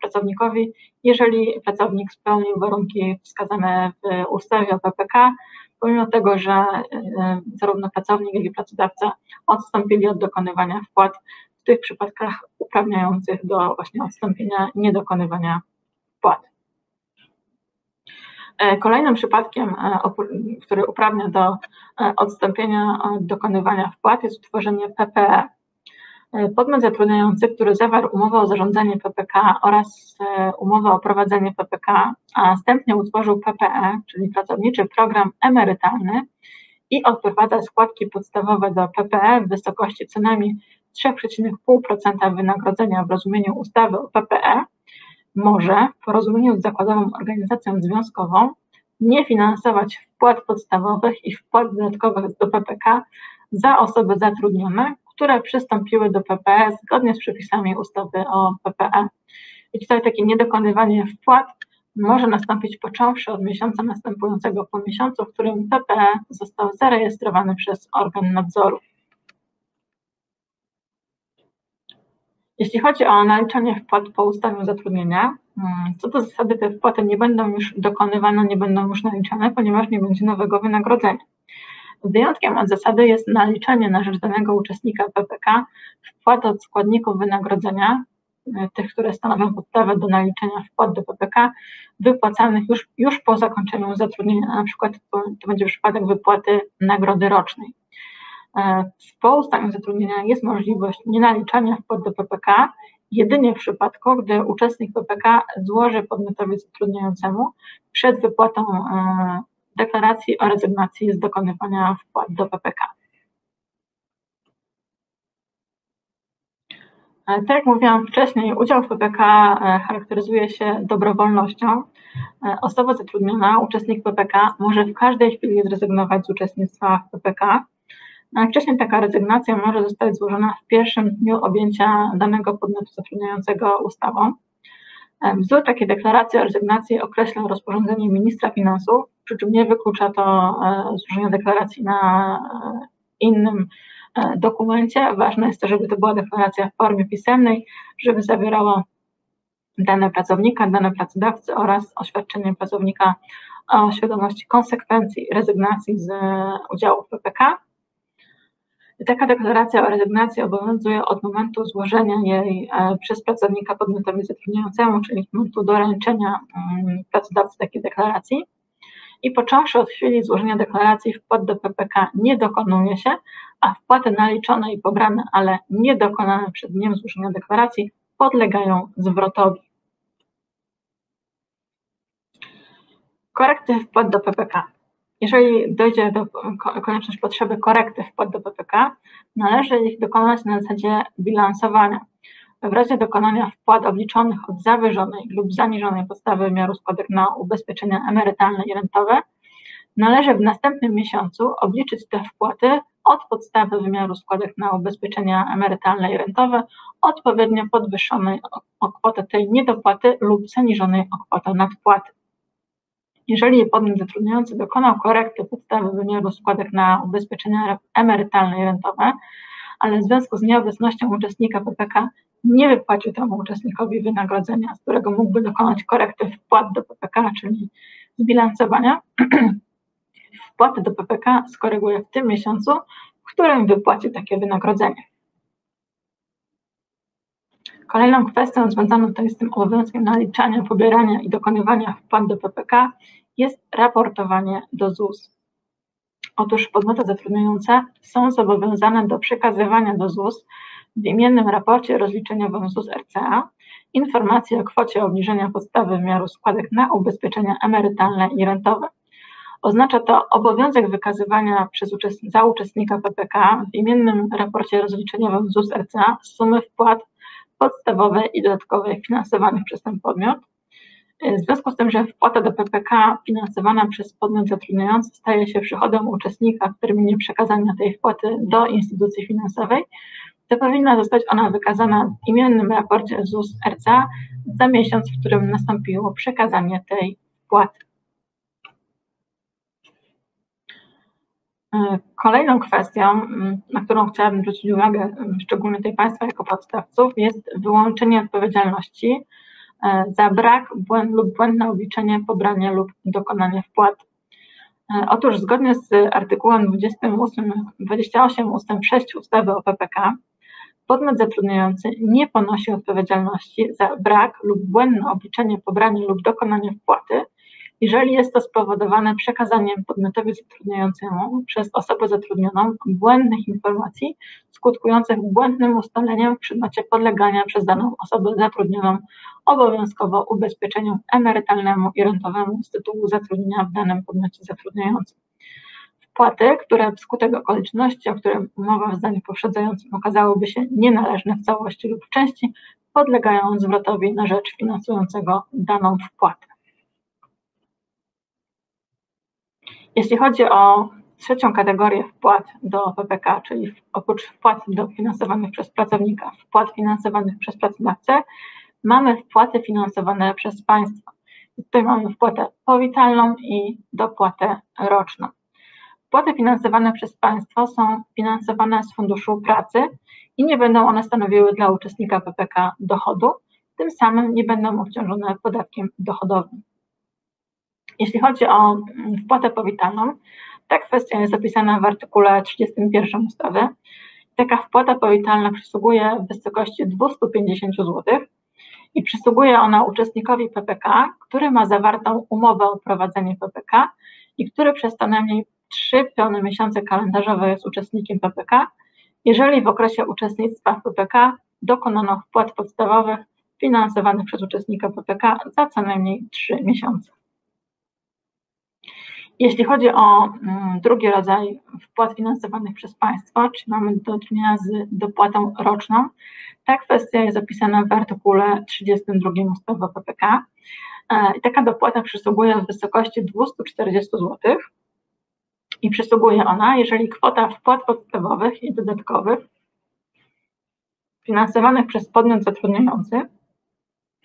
pracownikowi, jeżeli pracownik spełnił warunki wskazane w ustawie o PPK, pomimo tego, że e, zarówno pracownik, jak i pracodawca odstąpili od dokonywania wpłat w tych przypadkach uprawniających do właśnie odstąpienia niedokonywania wpłat. E, kolejnym przypadkiem, e, który uprawnia do odstąpienia od dokonywania wpłat jest utworzenie PPE, Podmiot zatrudniający, który zawarł umowę o zarządzanie PPK oraz e, umowę o prowadzenie PPK, a następnie utworzył PPE, czyli pracowniczy program emerytalny i odprowadza składki podstawowe do PPE w wysokości co najmniej 3,5% wynagrodzenia w rozumieniu ustawy o PPE może w porozumieniu z zakładową organizacją związkową nie finansować wpłat podstawowych i wpłat dodatkowych do PPK za osoby zatrudnione, które przystąpiły do PPE zgodnie z przepisami ustawy o PPE. I tutaj takie niedokonywanie wpłat może nastąpić począwszy od miesiąca następującego po miesiącu, w którym PPE został zarejestrowany przez organ nadzoru. Jeśli chodzi o naliczanie wpłat po ustawieniu zatrudnienia, mm, co do zasady te wpłaty nie będą już dokonywane, nie będą już naliczane, ponieważ nie będzie nowego wynagrodzenia. Wyjątkiem od zasady jest naliczanie na rzecz danego uczestnika PPK wpłat od składników wynagrodzenia, e, tych, które stanowią podstawę do naliczenia wpłat do PPK, wypłacanych już, już po zakończeniu zatrudnienia, na przykład to będzie przypadek wypłaty nagrody rocznej. E, po ustaniu zatrudnienia jest możliwość nienaliczania wpłat do PPK jedynie w przypadku, gdy uczestnik PPK złoży podmiotowi zatrudniającemu przed wypłatą e, deklaracji o rezygnacji z dokonywania wpłat do PPK. E, tak jak mówiłam wcześniej, udział w PPK charakteryzuje się dobrowolnością. Osoba zatrudniona, uczestnik PPK może w każdej chwili zrezygnować z uczestnictwa w PPK, wcześniej taka rezygnacja może zostać złożona w pierwszym dniu objęcia danego podmiotu zatrudniającego ustawą. E, wzór takiej deklaracji o rezygnacji określa rozporządzenie ministra finansów, przy czym nie wyklucza to e, złożenia deklaracji na e, innym dokumencie. Ważne jest to, żeby to była deklaracja w formie pisemnej, żeby zawierała dane pracownika, dane pracodawcy oraz oświadczenie pracownika o świadomości konsekwencji rezygnacji z udziału w PPK. Taka deklaracja o rezygnacji obowiązuje od momentu złożenia jej e, przez pracownika podmiotowi zatrudniającemu, czyli od momentu doręczenia mm, pracodawcy takiej deklaracji. I począwszy od chwili złożenia deklaracji wpłat do PPK nie dokonuje się, a wpłaty naliczone i pobrane, ale nie dokonane przed dniem złożenia deklaracji podlegają zwrotowi. Korekty wpłat do PPK. Jeżeli dojdzie do konieczności potrzeby korekty wpłat do PPK, należy ich dokonać na zasadzie bilansowania. W razie dokonania wpłat obliczonych od zawyżonej lub zaniżonej podstawy wymiaru składek na ubezpieczenia emerytalne i rentowe, należy w następnym miesiącu obliczyć te wpłaty od podstawy wymiaru składek na ubezpieczenia emerytalne i rentowe, odpowiednio podwyższonej o kwotę tej niedopłaty lub zaniżonej o kwotę nadpłaty. Jeżeli podmiot zatrudniający dokonał korekty podstawy wymiaru składek na ubezpieczenia emerytalne i rentowe, ale w związku z nieobecnością uczestnika PPK nie wypłacił temu uczestnikowi wynagrodzenia, z którego mógłby dokonać korekty wpłat do PPK, czyli zbilansowania, wpłaty do PPK skoryguje w tym miesiącu, w którym wypłaci takie wynagrodzenie. Kolejną kwestią związaną z tym obowiązkiem naliczania, pobierania i dokonywania wpłat do PPK jest raportowanie do ZUS. Otóż podmioty zatrudniające są zobowiązane do przekazywania do ZUS w imiennym raporcie rozliczeniowym ZUS RCA informacji o kwocie obniżenia podstawy wymiaru składek na ubezpieczenia emerytalne i rentowe. Oznacza to obowiązek wykazywania przez uczestnika, za uczestnika PPK w imiennym raporcie rozliczeniowym ZUS RCA sumy wpłat podstawowe i dodatkowe finansowanych przez ten podmiot. W związku z tym, że wpłata do PPK finansowana przez podmiot zatrudniający staje się przychodem uczestnika w terminie przekazania tej wpłaty do instytucji finansowej, to powinna zostać ona wykazana w imiennym raporcie ZUS RCA za miesiąc, w którym nastąpiło przekazanie tej wpłaty. Kolejną kwestią, na którą chciałabym zwrócić uwagę, szczególnie tej Państwa jako podstawców, jest wyłączenie odpowiedzialności e, za brak błęd lub błędne obliczenie, pobranie lub dokonanie wpłat. E, otóż zgodnie z artykułem 28, 28 ust. 6 ustawy o PPK, podmiot zatrudniający nie ponosi odpowiedzialności za brak lub błędne obliczenie, pobranie lub dokonanie wpłaty, jeżeli jest to spowodowane przekazaniem podmiotowi zatrudniającemu przez osobę zatrudnioną błędnych informacji skutkujących błędnym ustaleniem w przedmiocie podlegania przez daną osobę zatrudnioną obowiązkowo ubezpieczeniu emerytalnemu i rentowemu z tytułu zatrudnienia w danym podmiocie zatrudniającym. wpłaty, które wskutek okoliczności, o których mowa w zdaniu poprzedzającym okazałyby się nienależne w całości lub w części, podlegają zwrotowi na rzecz finansującego daną wpłatę. Jeśli chodzi o trzecią kategorię wpłat do PPK, czyli oprócz wpłat dofinansowanych przez pracownika, wpłat finansowanych przez pracodawcę, mamy wpłaty finansowane przez państwo. Tutaj mamy wpłatę powitalną i dopłatę roczną. Wpłaty finansowane przez państwo są finansowane z Funduszu Pracy i nie będą one stanowiły dla uczestnika PPK dochodu, tym samym nie będą obciążone podatkiem dochodowym. Jeśli chodzi o wpłatę powitalną, ta kwestia jest zapisana w artykule 31 ustawy. Taka wpłata powitalna przysługuje w wysokości 250 zł i przysługuje ona uczestnikowi PPK, który ma zawartą umowę o prowadzenie PPK i który przez co najmniej 3 pełne miesiące kalendarzowe jest uczestnikiem PPK, jeżeli w okresie uczestnictwa w PPK dokonano wpłat podstawowych finansowanych przez uczestnika PPK za co najmniej 3 miesiące. Jeśli chodzi o mm, drugi rodzaj wpłat finansowanych przez państwo, czyli mamy do czynienia z dopłatą roczną, ta kwestia jest opisana w artykule 32 ustawy PPK. E, taka dopłata przysługuje w wysokości 240 zł i przysługuje ona, jeżeli kwota wpłat podstawowych i dodatkowych finansowanych przez podmiot zatrudniający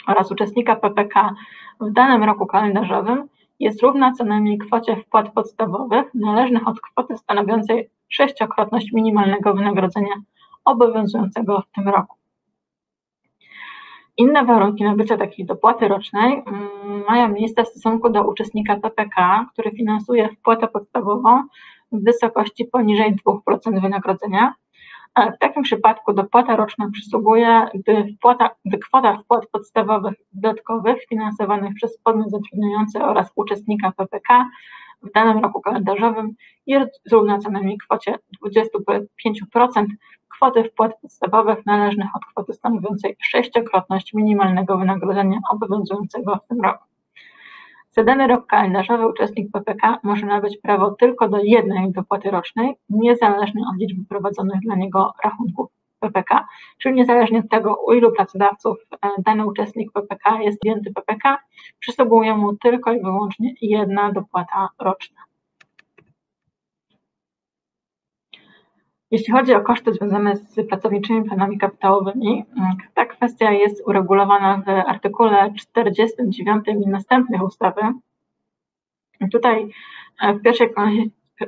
oraz uczestnika PPK w danym roku kalendarzowym jest równa co najmniej kwocie wpłat podstawowych należnych od kwoty stanowiącej sześciokrotność minimalnego wynagrodzenia obowiązującego w tym roku. Inne warunki nabycia takiej dopłaty rocznej mm, mają miejsce w stosunku do uczestnika PPK, który finansuje wpłatę podstawową w wysokości poniżej 2% wynagrodzenia. W takim przypadku dopłata roczna przysługuje, gdy, wpłata, gdy kwota wpłat podstawowych dodatkowych finansowanych przez podmiot zatrudniający oraz uczestnika PPK w danym roku kalendarzowym jest równa co najmniej kwocie 25% kwoty wpłat podstawowych należnych od kwoty stanowiącej sześciokrotność minimalnego wynagrodzenia obowiązującego w tym roku. Za dany rok kalendarzowy uczestnik PPK może nabyć prawo tylko do jednej dopłaty rocznej, niezależnie od liczby prowadzonych dla niego rachunków PPK, czyli niezależnie od tego, u ilu pracodawców e, dany uczestnik PPK jest klienty PPK, przysługuje mu tylko i wyłącznie jedna dopłata roczna. Jeśli chodzi o koszty związane z pracowniczymi planami kapitałowymi, mm, ta kwestia jest uregulowana w artykule 49 i następnych ustawy. Tutaj e, w pierwszej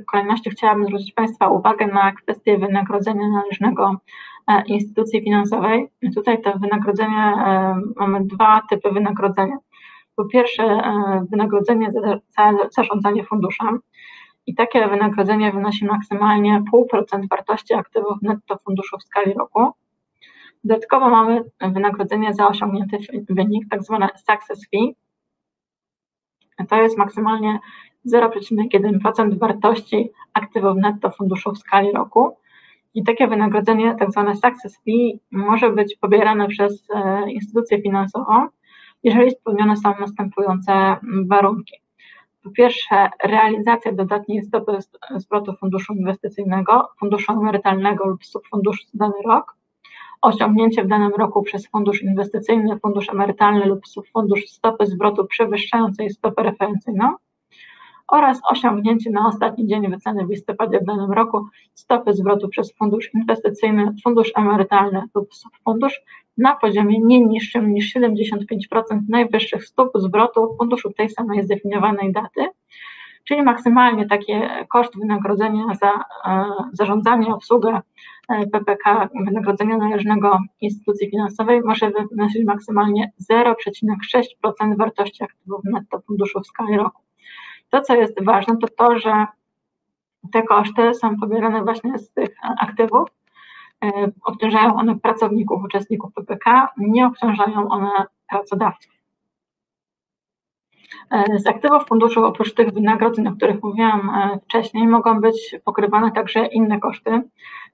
kolejności chciałabym zwrócić Państwa uwagę na kwestię wynagrodzenia należnego e, instytucji finansowej. Tutaj to wynagrodzenie, e, mamy dwa typy wynagrodzenia. Po pierwsze, wynagrodzenie za zarządzanie funduszem, i takie wynagrodzenie wynosi maksymalnie 0,5% wartości aktywów netto funduszu w skali roku. Dodatkowo mamy wynagrodzenie za osiągnięty wynik, tak zwane success fee. To jest maksymalnie 0,1% wartości aktywów netto funduszu w skali roku. I takie wynagrodzenie, tak zwane success fee, może być pobierane przez e, instytucję finansową, jeżeli spełnione są następujące warunki. Po pierwsze, realizacja dodatniej stopy zwrotu funduszu inwestycyjnego, funduszu emerytalnego lub subfunduszu za dany rok, osiągnięcie w danym roku przez fundusz inwestycyjny, fundusz emerytalny lub subfundusz stopy zwrotu przewyższającej stopę referencyjną oraz osiągnięcie na ostatni dzień wyceny w listopadzie w danym roku stopy zwrotu przez fundusz inwestycyjny, fundusz emerytalny lub subfundusz na poziomie nie niższym niż 75% najwyższych stóp zwrotu funduszu tej samej zdefiniowanej daty, czyli maksymalnie takie koszt wynagrodzenia za e, zarządzanie, obsługę e, PPK, wynagrodzenia należnego instytucji finansowej może wynosić maksymalnie 0,6% wartości aktywów netto funduszu w skali roku. To, co jest ważne, to to, że te koszty są pobierane właśnie z tych aktywów, obciążają one pracowników, uczestników PPK, nie obciążają one pracodawców. E, z aktywów funduszu, oprócz tych wynagrodzeń, o których mówiłam e, wcześniej, mogą być pokrywane także inne koszty.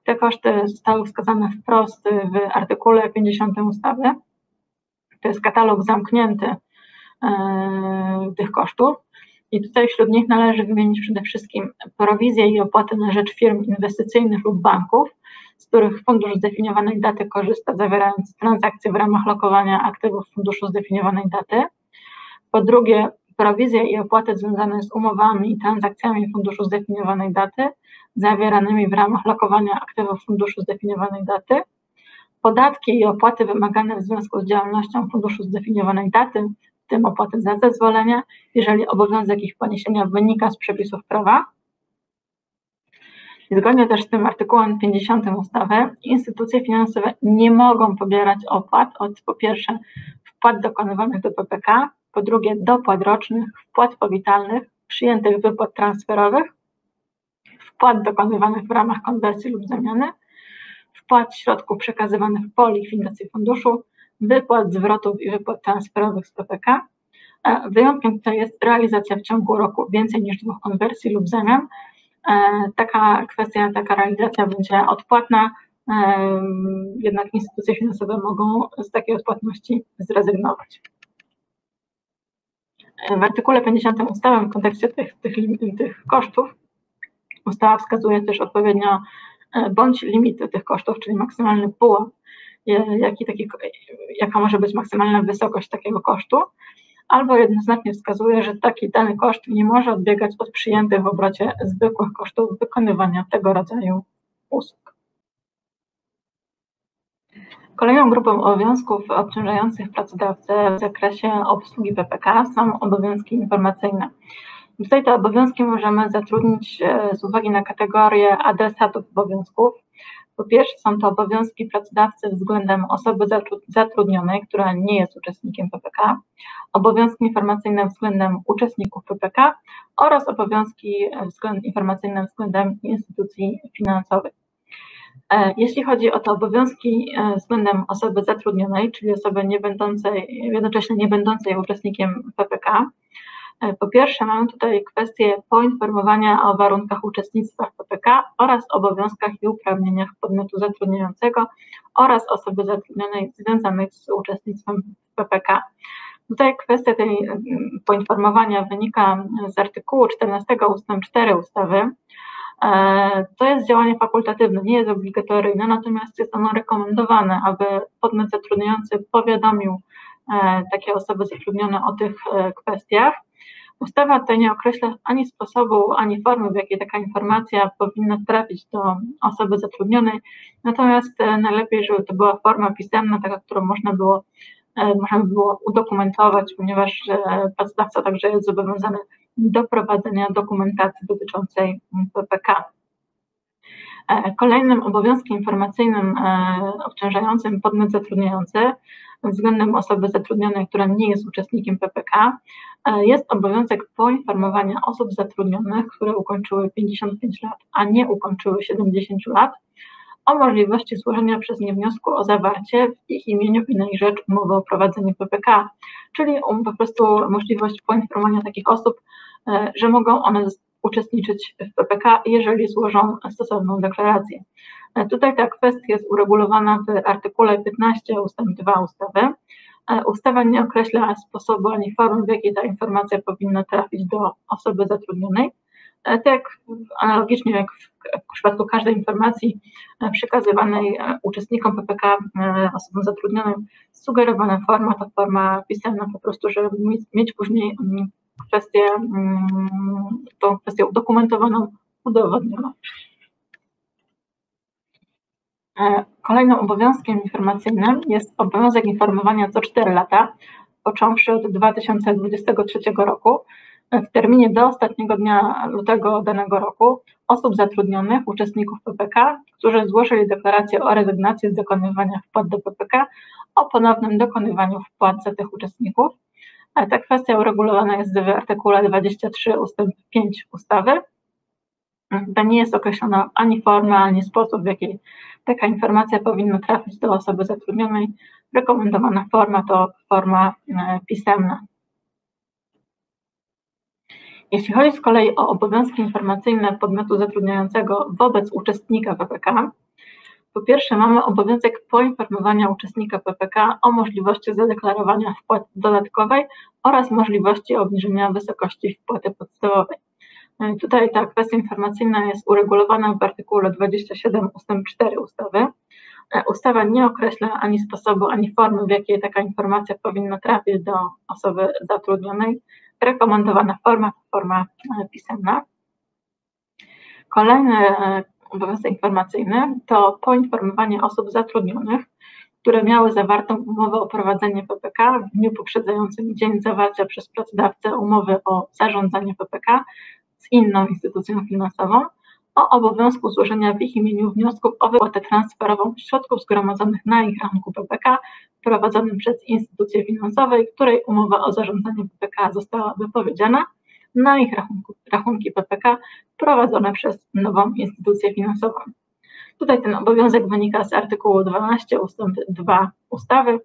Te koszty zostały wskazane wprost w artykule 50 ustawy. To jest katalog zamknięty tych kosztów. I tutaj wśród nich należy wymienić przede wszystkim prowizje i opłaty na rzecz firm inwestycyjnych lub banków, z których fundusz zdefiniowanej daty korzysta, zawierając transakcje w ramach lokowania aktywów funduszu zdefiniowanej daty. Po drugie, prowizje i opłaty związane z umowami i transakcjami funduszu zdefiniowanej daty, zawieranymi w ramach lokowania aktywów funduszu zdefiniowanej daty. Podatki i opłaty wymagane w związku z działalnością funduszu zdefiniowanej daty, w tym opłaty za zezwolenia, jeżeli obowiązek ich poniesienia wynika z przepisów prawa Zgodnie też z tym artykułem 50 ustawy, instytucje finansowe nie mogą pobierać opłat od po pierwsze wpłat dokonywanych do PPK, po drugie dopłat rocznych, wpłat powitalnych, przyjętych wypłat transferowych, wpłat dokonywanych w ramach konwersji lub zamiany, wpłat środków przekazywanych po likwidacji funduszu, wypłat zwrotów i wypłat transferowych z PPK. E, wyjątkiem tutaj jest realizacja w ciągu roku więcej niż dwóch konwersji lub zamian, taka kwestia, taka realizacja będzie odpłatna, e, jednak instytucje finansowe mogą z takiej odpłatności zrezygnować. W artykule 50 ustawy w kontekście tych, tych, tych kosztów ustawa wskazuje też odpowiednio e, bądź limity tych kosztów, czyli maksymalny pułap, jaki taki, jaka może być maksymalna wysokość takiego kosztu, albo jednoznacznie wskazuje, że taki dany koszt nie może odbiegać od przyjętych w obrocie zwykłych kosztów wykonywania tego rodzaju usług. Kolejną grupą obowiązków obciążających pracodawcę w zakresie obsługi PPK są obowiązki informacyjne. Tutaj te obowiązki możemy zatrudnić e, z uwagi na kategorię adresatów obowiązków, po pierwsze, są to obowiązki pracodawcy względem osoby zatrudnionej, która nie jest uczestnikiem PPK, obowiązki informacyjne względem uczestników PPK oraz obowiązki informacyjne względem instytucji finansowych. E, jeśli chodzi o te obowiązki e, względem osoby zatrudnionej, czyli osoby nie będącej, jednocześnie nie będącej uczestnikiem PPK, E, po pierwsze, mamy tutaj kwestię poinformowania o warunkach uczestnictwa w PPK oraz obowiązkach i uprawnieniach podmiotu zatrudniającego oraz osoby zatrudnionej związanych z uczestnictwem w PPK. Tutaj kwestia tej poinformowania wynika z artykułu 14 ust. 4 ustawy. E, to jest działanie fakultatywne, nie jest obligatoryjne, natomiast jest ono rekomendowane, aby podmiot zatrudniający powiadomił e, takie osoby zatrudnione o tych kwestiach. Ustawa ta nie określa ani sposobu, ani formy, w jakiej taka informacja powinna trafić do osoby zatrudnionej, natomiast e, najlepiej, żeby to była forma pisemna, taka, którą można było, e, można było udokumentować, ponieważ e, pracodawca także jest zobowiązany do prowadzenia dokumentacji dotyczącej PPK. Kolejnym obowiązkiem informacyjnym obciążającym podmiot zatrudniający względem osoby zatrudnionej, która nie jest uczestnikiem PPK, e, jest obowiązek poinformowania osób zatrudnionych, które ukończyły 55 lat, a nie ukończyły 70 lat, o możliwości złożenia przez nie wniosku o zawarcie w ich imieniu i na ich rzecz umowy o prowadzeniu PPK, czyli um, po prostu możliwość poinformowania takich osób, e, że mogą one uczestniczyć w PPK, jeżeli złożą stosowną deklarację. E, tutaj ta kwestia jest uregulowana w artykule 15 ust. 2 ustawy. E, ustawa nie określa sposobu ani formy, w jakiej ta informacja powinna trafić do osoby zatrudnionej. E, tak analogicznie jak w przypadku każdej informacji przekazywanej uczestnikom PPK, osobom zatrudnionym, sugerowana forma to forma pisemna po prostu, żeby mieć później mm, kwestię, mm, tą kwestię udokumentowaną, udowodnioną. E, kolejnym obowiązkiem informacyjnym jest obowiązek informowania co 4 lata, począwszy od 2023 roku, w terminie do ostatniego dnia lutego danego roku osób zatrudnionych, uczestników PPK, którzy złożyli deklarację o rezygnacji z dokonywania wpłat do PPK, o ponownym dokonywaniu wpłat za tych uczestników. Ta kwestia uregulowana jest w artykule 23 ust. 5 ustawy. To nie jest określona ani forma, ani sposób, w jaki taka informacja powinna trafić do osoby zatrudnionej. Rekomendowana forma to forma e, pisemna. Jeśli chodzi z kolei o obowiązki informacyjne podmiotu zatrudniającego wobec uczestnika PPK, Po pierwsze, mamy obowiązek poinformowania uczestnika PPK o możliwości zadeklarowania wpłaty dodatkowej oraz możliwości obniżenia wysokości wpłaty podstawowej. Tutaj ta kwestia informacyjna jest uregulowana w artykule 27 ust. 4 ustawy. Ustawa nie określa ani sposobu, ani formy, w jakiej taka informacja powinna trafić do osoby zatrudnionej. Rekomendowana forma to forma pisemna. Kolejny obowiązek informacyjny to poinformowanie osób zatrudnionych, które miały zawartą umowę o prowadzenie PPK w dniu poprzedzającym dzień zawarcia przez pracodawcę umowy o zarządzanie PPK z inną instytucją finansową, o obowiązku złożenia w ich imieniu wniosków o wypłatę transferową środków zgromadzonych na ich rachunku PPK prowadzonym przez instytucję finansową, której umowa o zarządzanie PPK została wypowiedziana na ich rachunku, rachunki PPK prowadzone przez nową instytucję finansową. Tutaj ten obowiązek wynika z artykułu 12 ust. 2 ustawy.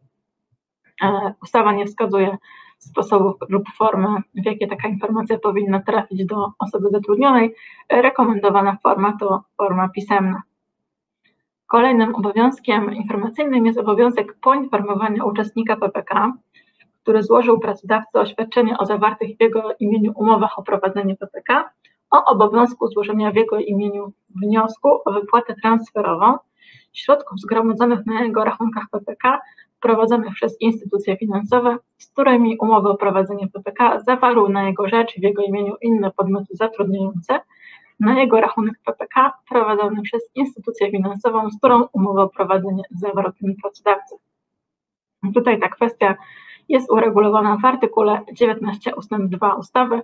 E, ustawa nie wskazuje sposobów lub formy, w jakie taka informacja powinna trafić do osoby zatrudnionej. Rekomendowana forma to forma pisemna. Kolejnym obowiązkiem informacyjnym jest obowiązek poinformowania uczestnika PPK który złożył pracodawcy oświadczenie o zawartych w jego imieniu umowach o prowadzenie PPK, o obowiązku złożenia w jego imieniu wniosku o wypłatę transferową środków zgromadzonych na jego rachunkach PPK prowadzonych przez instytucje finansowe, z którymi umowę o prowadzenie PPK zawarł na jego rzecz w jego imieniu inne podmioty zatrudniające, na jego rachunek PPK prowadzony przez instytucję finansową, z którą umowę o prowadzenie zawarł ten pracodawca. Tutaj ta kwestia jest uregulowana w artykule 19 ust. 2 ustawy.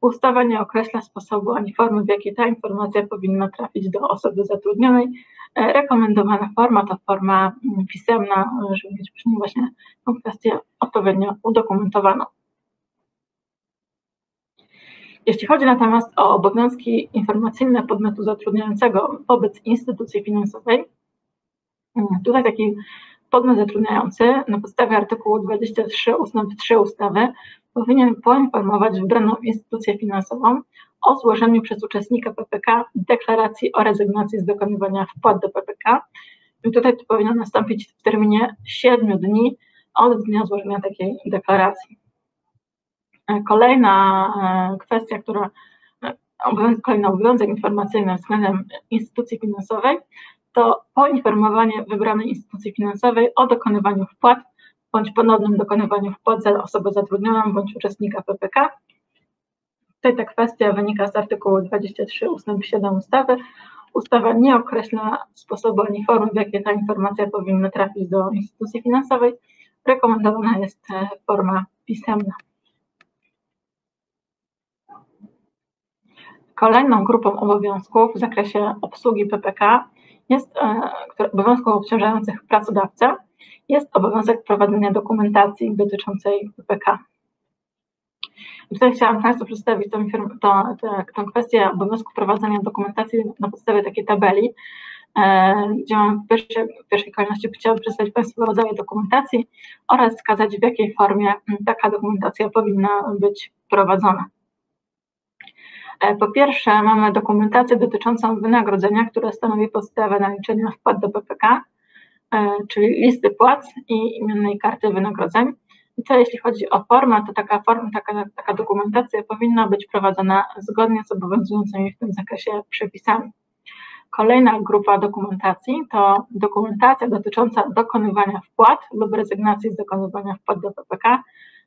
Ustawa nie określa sposobu ani formy, w jakiej ta informacja powinna trafić do osoby zatrudnionej. E, rekomendowana forma to forma mm, pisemna, żeby mieć później właśnie tę kwestię odpowiednio udokumentowaną. Jeśli chodzi natomiast o obowiązki informacyjne podmiotu zatrudniającego wobec instytucji finansowej, mm, tutaj taki podmiot zatrudniający na podstawie artykułu 23 ust. 3 ustawy powinien poinformować wybraną instytucję finansową o złożeniu przez uczestnika PPK deklaracji o rezygnacji z dokonywania wpłat do PPK. I tutaj to powinno nastąpić w terminie 7 dni od dnia złożenia takiej deklaracji. Kolejna e, kwestia, która e, kolejny obowiązek informacyjny względem instytucji finansowej to poinformowanie wybranej instytucji finansowej o dokonywaniu wpłat bądź ponownym dokonywaniu wpłat za osobę zatrudnioną bądź uczestnika PPK. Tutaj ta kwestia wynika z artykułu 23 ust. 7 ustawy. Ustawa nie określa sposobu ani formy, w jakie ta informacja powinna trafić do instytucji finansowej. Rekomendowana jest e, forma pisemna. Kolejną grupą obowiązków w zakresie obsługi PPK jest e, obowiązków obciążających pracodawcę, jest obowiązek prowadzenia dokumentacji dotyczącej PPK. I tutaj chciałam Państwu przedstawić tą, tą, tą kwestię obowiązku prowadzenia dokumentacji na podstawie takiej tabeli, e, gdzie mam w pierwszej, w pierwszej kolejności chciałabym przedstawić Państwu rodzaje dokumentacji oraz wskazać, w jakiej formie taka dokumentacja powinna być prowadzona. E, po pierwsze, mamy dokumentację dotyczącą wynagrodzenia, która stanowi podstawę naliczenia wpłat do PPK, e, czyli listy płac i imiennej karty wynagrodzeń. I co jeśli chodzi o formę, to taka, forma, taka, taka dokumentacja powinna być prowadzona zgodnie z obowiązującymi w tym zakresie przepisami. Kolejna grupa dokumentacji to dokumentacja dotycząca dokonywania wpłat lub rezygnacji z dokonywania wpłat do PPK,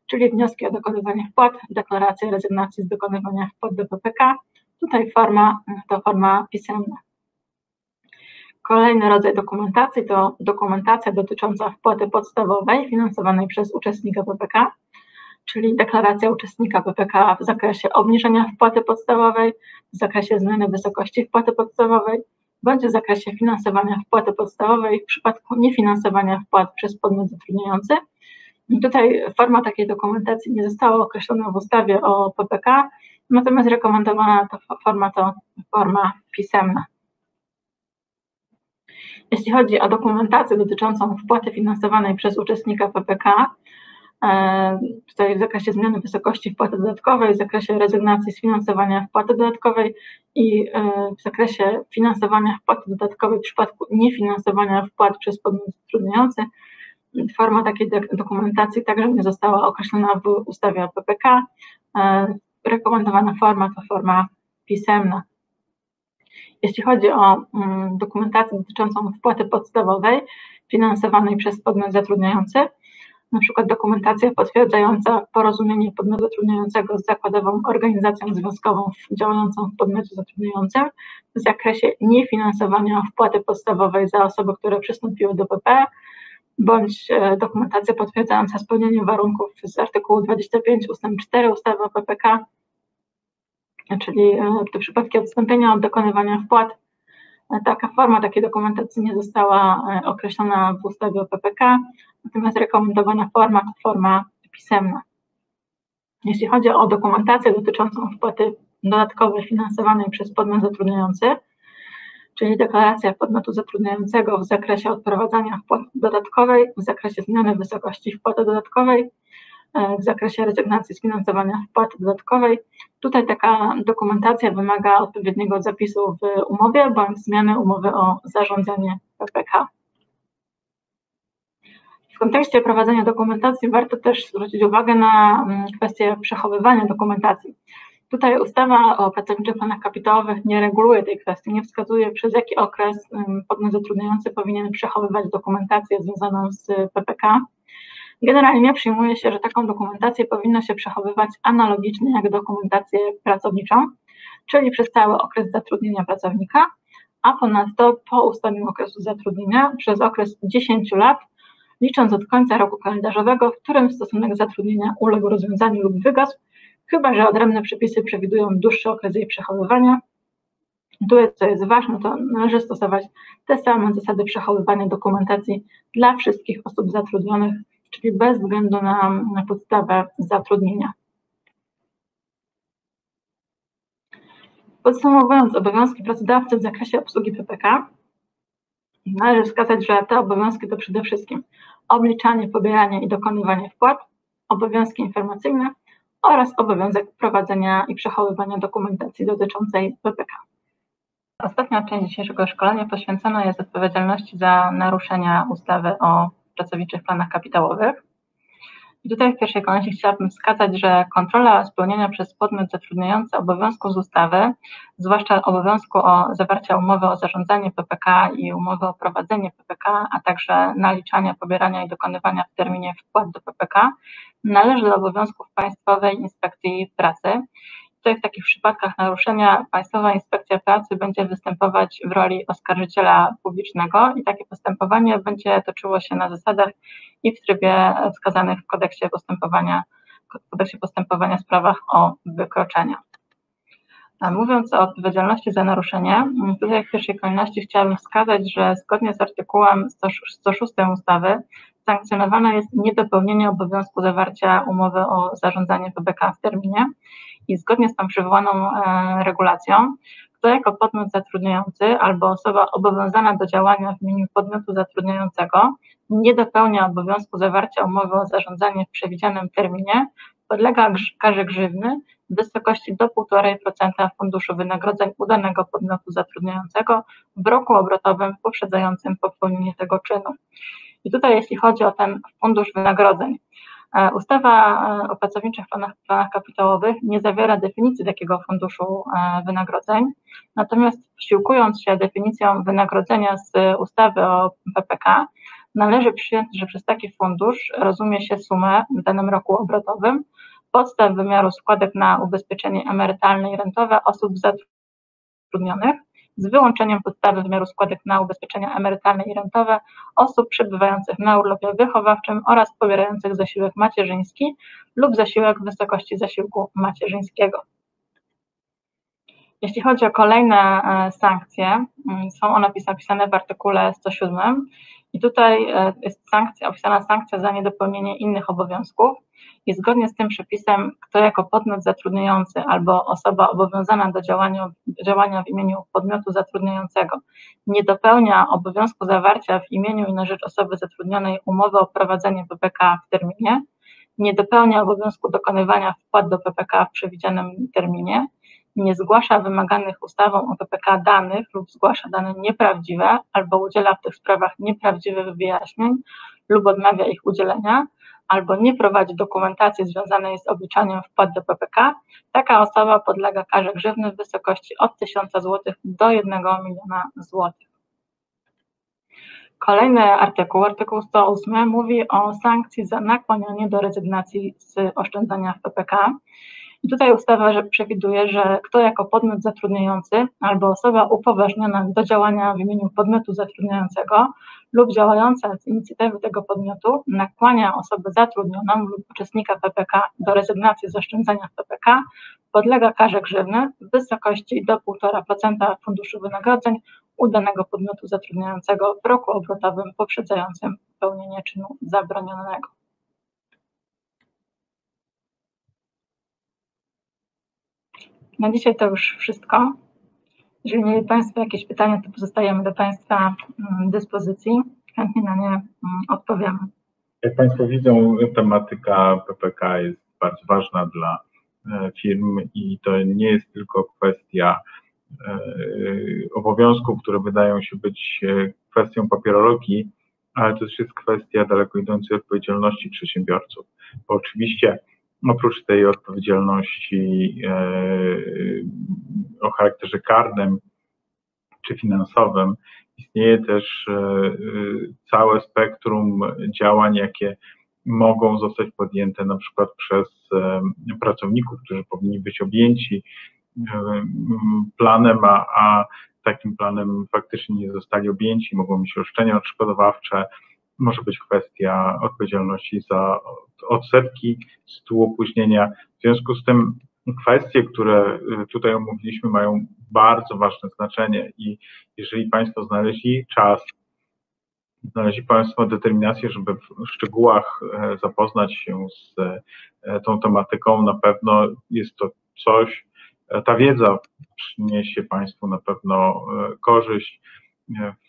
czyli wnioski o dokonywanie wpłat, deklaracje rezygnacji z dokonywania wpłat do PPK. Tutaj forma to forma pisemna. Kolejny rodzaj dokumentacji to dokumentacja dotycząca wpłaty podstawowej finansowanej przez uczestnika PPK, czyli deklaracja uczestnika PPK w zakresie obniżenia wpłaty podstawowej, w zakresie zmiany wysokości wpłaty podstawowej, bądź w zakresie finansowania wpłaty podstawowej w przypadku niefinansowania wpłat przez podmiot zatrudniający Tutaj forma takiej dokumentacji nie została określona w ustawie o PPK, natomiast rekomendowana to forma to forma pisemna. Jeśli chodzi o dokumentację dotyczącą wpłaty finansowanej przez uczestnika PPK, tutaj w zakresie zmiany wysokości wpłaty dodatkowej, w zakresie rezygnacji z finansowania wpłaty dodatkowej i w zakresie finansowania wpłaty dodatkowej w przypadku niefinansowania wpłat przez podmiot zatrudniający. Forma takiej dokumentacji także nie została określona w ustawie o PPK. Rekomendowana forma to forma pisemna. Jeśli chodzi o mm, dokumentację dotyczącą wpłaty podstawowej finansowanej przez podmiot zatrudniający, na przykład dokumentacja potwierdzająca porozumienie podmiotu zatrudniającego z zakładową organizacją związkową działającą w podmiocie zatrudniającym w zakresie niefinansowania wpłaty podstawowej za osoby, które przystąpiły do PP, bądź e, dokumentacja potwierdzająca spełnienie warunków z artykułu 25 ust. 4 ustawy o PPK czyli e, te przypadki odstąpienia od dokonywania wpłat. E, taka forma takiej dokumentacji nie została określona w ustawie o PPK, natomiast rekomendowana forma to forma pisemna. Jeśli chodzi o dokumentację dotyczącą wpłaty dodatkowej finansowanej przez podmiot zatrudniający, czyli deklaracja podmiotu zatrudniającego w zakresie odprowadzania wpłaty dodatkowej, w zakresie zmiany wysokości wpłaty dodatkowej, w zakresie rezygnacji z finansowania wpłaty dodatkowej. Tutaj taka dokumentacja wymaga odpowiedniego zapisu w umowie bądź zmiany umowy o zarządzanie PPK. W kontekście prowadzenia dokumentacji warto też zwrócić uwagę na mm, kwestię przechowywania dokumentacji. Tutaj ustawa o pracowniczych planach kapitałowych nie reguluje tej kwestii, nie wskazuje przez jaki okres podmiot zatrudniający powinien przechowywać dokumentację związaną z PPK. Generalnie przyjmuje się, że taką dokumentację powinno się przechowywać analogicznie jak dokumentację pracowniczą, czyli przez cały okres zatrudnienia pracownika, a ponadto po ustaniu okresu zatrudnienia przez okres 10 lat, licząc od końca roku kalendarzowego, w którym stosunek zatrudnienia uległ rozwiązaniu lub wygasł, chyba że odrębne przepisy przewidują dłuższy okres jej przechowywania. Tu, co jest ważne, to należy stosować te same zasady przechowywania dokumentacji dla wszystkich osób zatrudnionych czyli bez względu na, na podstawę zatrudnienia. Podsumowując obowiązki pracodawcy w zakresie obsługi PPK, należy wskazać, że te obowiązki to przede wszystkim obliczanie, pobieranie i dokonywanie wpłat, obowiązki informacyjne oraz obowiązek prowadzenia i przechowywania dokumentacji dotyczącej PPK. Ostatnia część dzisiejszego szkolenia poświęcona jest odpowiedzialności za naruszenia ustawy o pracowniczych planach kapitałowych. I tutaj w pierwszej kolejności chciałabym wskazać, że kontrola spełniania przez podmiot zatrudniający obowiązków z ustawy, zwłaszcza obowiązku o zawarcia umowy o zarządzanie PPK i umowy o prowadzenie PPK, a także naliczania, pobierania i dokonywania w terminie wpłat do PPK, należy do obowiązków Państwowej Inspekcji Pracy Tutaj w takich przypadkach naruszenia Państwowa Inspekcja Pracy będzie występować w roli oskarżyciela publicznego i takie postępowanie będzie toczyło się na zasadach i w trybie wskazanych w kodeksie postępowania, w kodeksie postępowania w sprawach o wykroczenia. Mówiąc o odpowiedzialności za naruszenie, tutaj w pierwszej kolejności chciałabym wskazać, że zgodnie z artykułem 106 ustawy sankcjonowane jest niedopełnienie obowiązku zawarcia umowy o zarządzanie PBK w terminie i zgodnie z tą przywołaną e, regulacją, kto jako podmiot zatrudniający albo osoba obowiązana do działania w imieniu podmiotu zatrudniającego nie dopełnia obowiązku zawarcia umowy o zarządzanie w przewidzianym terminie, podlega karze grzywny w wysokości do 1,5% funduszu wynagrodzeń udanego podmiotu zatrudniającego w roku obrotowym poprzedzającym popełnienie tego czynu. I tutaj, jeśli chodzi o ten fundusz wynagrodzeń, Ustawa e, o pracowniczych planach, planach, kapitałowych nie zawiera definicji takiego funduszu e, wynagrodzeń, natomiast wsiłkując się definicją wynagrodzenia z ustawy o PPK, należy przyjąć, że przez taki fundusz rozumie się sumę w danym roku obrotowym podstaw wymiaru składek na ubezpieczenie emerytalne i rentowe osób zatrudnionych z wyłączeniem podstawy wymiaru składek na ubezpieczenia emerytalne i rentowe osób przebywających na urlopie wychowawczym oraz pobierających zasiłek macierzyński lub zasiłek w wysokości zasiłku macierzyńskiego. Jeśli chodzi o kolejne e, sankcje, mm, są one napisane w artykule 107 i tutaj e, jest sankcja, opisana sankcja za niedopełnienie innych obowiązków. I zgodnie z tym przepisem, kto jako podmiot zatrudniający albo osoba obowiązana do działania, działania w imieniu podmiotu zatrudniającego nie dopełnia obowiązku zawarcia w imieniu i na rzecz osoby zatrudnionej umowy o prowadzenie PPK w terminie, nie dopełnia obowiązku dokonywania wpłat do PPK w przewidzianym terminie, nie zgłasza wymaganych ustawą o PPK danych lub zgłasza dane nieprawdziwe albo udziela w tych sprawach nieprawdziwych wyjaśnień lub odmawia ich udzielenia, albo nie prowadzi dokumentacji związanej z obliczaniem wpłat do PPK, taka osoba podlega karze grzywny w wysokości od 1000 zł do 1 miliona złotych. Kolejny artykuł, artykuł 108, mówi o sankcji za nakłanianie do rezygnacji z oszczędzania w PPK. I tutaj ustawa że przewiduje, że kto jako podmiot zatrudniający albo osoba upoważniona do działania w imieniu podmiotu zatrudniającego lub działająca z inicjatywy tego podmiotu nakłania osobę zatrudnioną lub uczestnika PPK do rezygnacji z oszczędzania w PPK, podlega karze grzywny w wysokości do 1,5% funduszu wynagrodzeń u danego podmiotu zatrudniającego w roku obrotowym poprzedzającym pełnienie czynu zabronionego. Na dzisiaj to już wszystko. Jeżeli mieli Państwo jakieś pytania, to pozostajemy do Państwa mm, dyspozycji. Chętnie na nie mm, odpowiemy.
Jak Państwo widzą, tematyka PPK jest bardzo ważna dla e, firm i to nie jest tylko kwestia e, obowiązków, które wydają się być e, kwestią papierologii, ale to też jest kwestia daleko idącej odpowiedzialności przedsiębiorców. Bo oczywiście oprócz tej odpowiedzialności o charakterze karnym czy finansowym, istnieje też całe spektrum działań, jakie mogą zostać podjęte na przykład przez pracowników, którzy powinni być objęci planem, a, a takim planem faktycznie nie zostali objęci, mogą mieć roszczenia odszkodowawcze, może być kwestia odpowiedzialności za odsetki z tytułu opóźnienia. W związku z tym kwestie, które y, tutaj omówiliśmy, mają bardzo ważne znaczenie i jeżeli Państwo znaleźli czas, znaleźli Państwo determinację, żeby w szczegółach e, zapoznać się z e, tą tematyką, na pewno jest to coś, e, ta wiedza przyniesie Państwu na pewno korzyść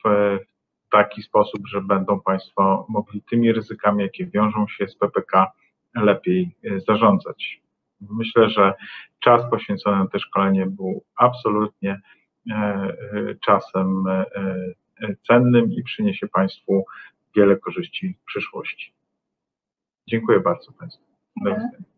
w taki sposób, że będą Państwo mogli tymi ryzykami, jakie wiążą się z PPK, lepiej e, zarządzać. Myślę, że czas poświęcony na te szkolenie był absolutnie e, e, czasem cennym i przyniesie Państwu wiele korzyści w przyszłości. Dziękuję bardzo Państwu. Do widzenia.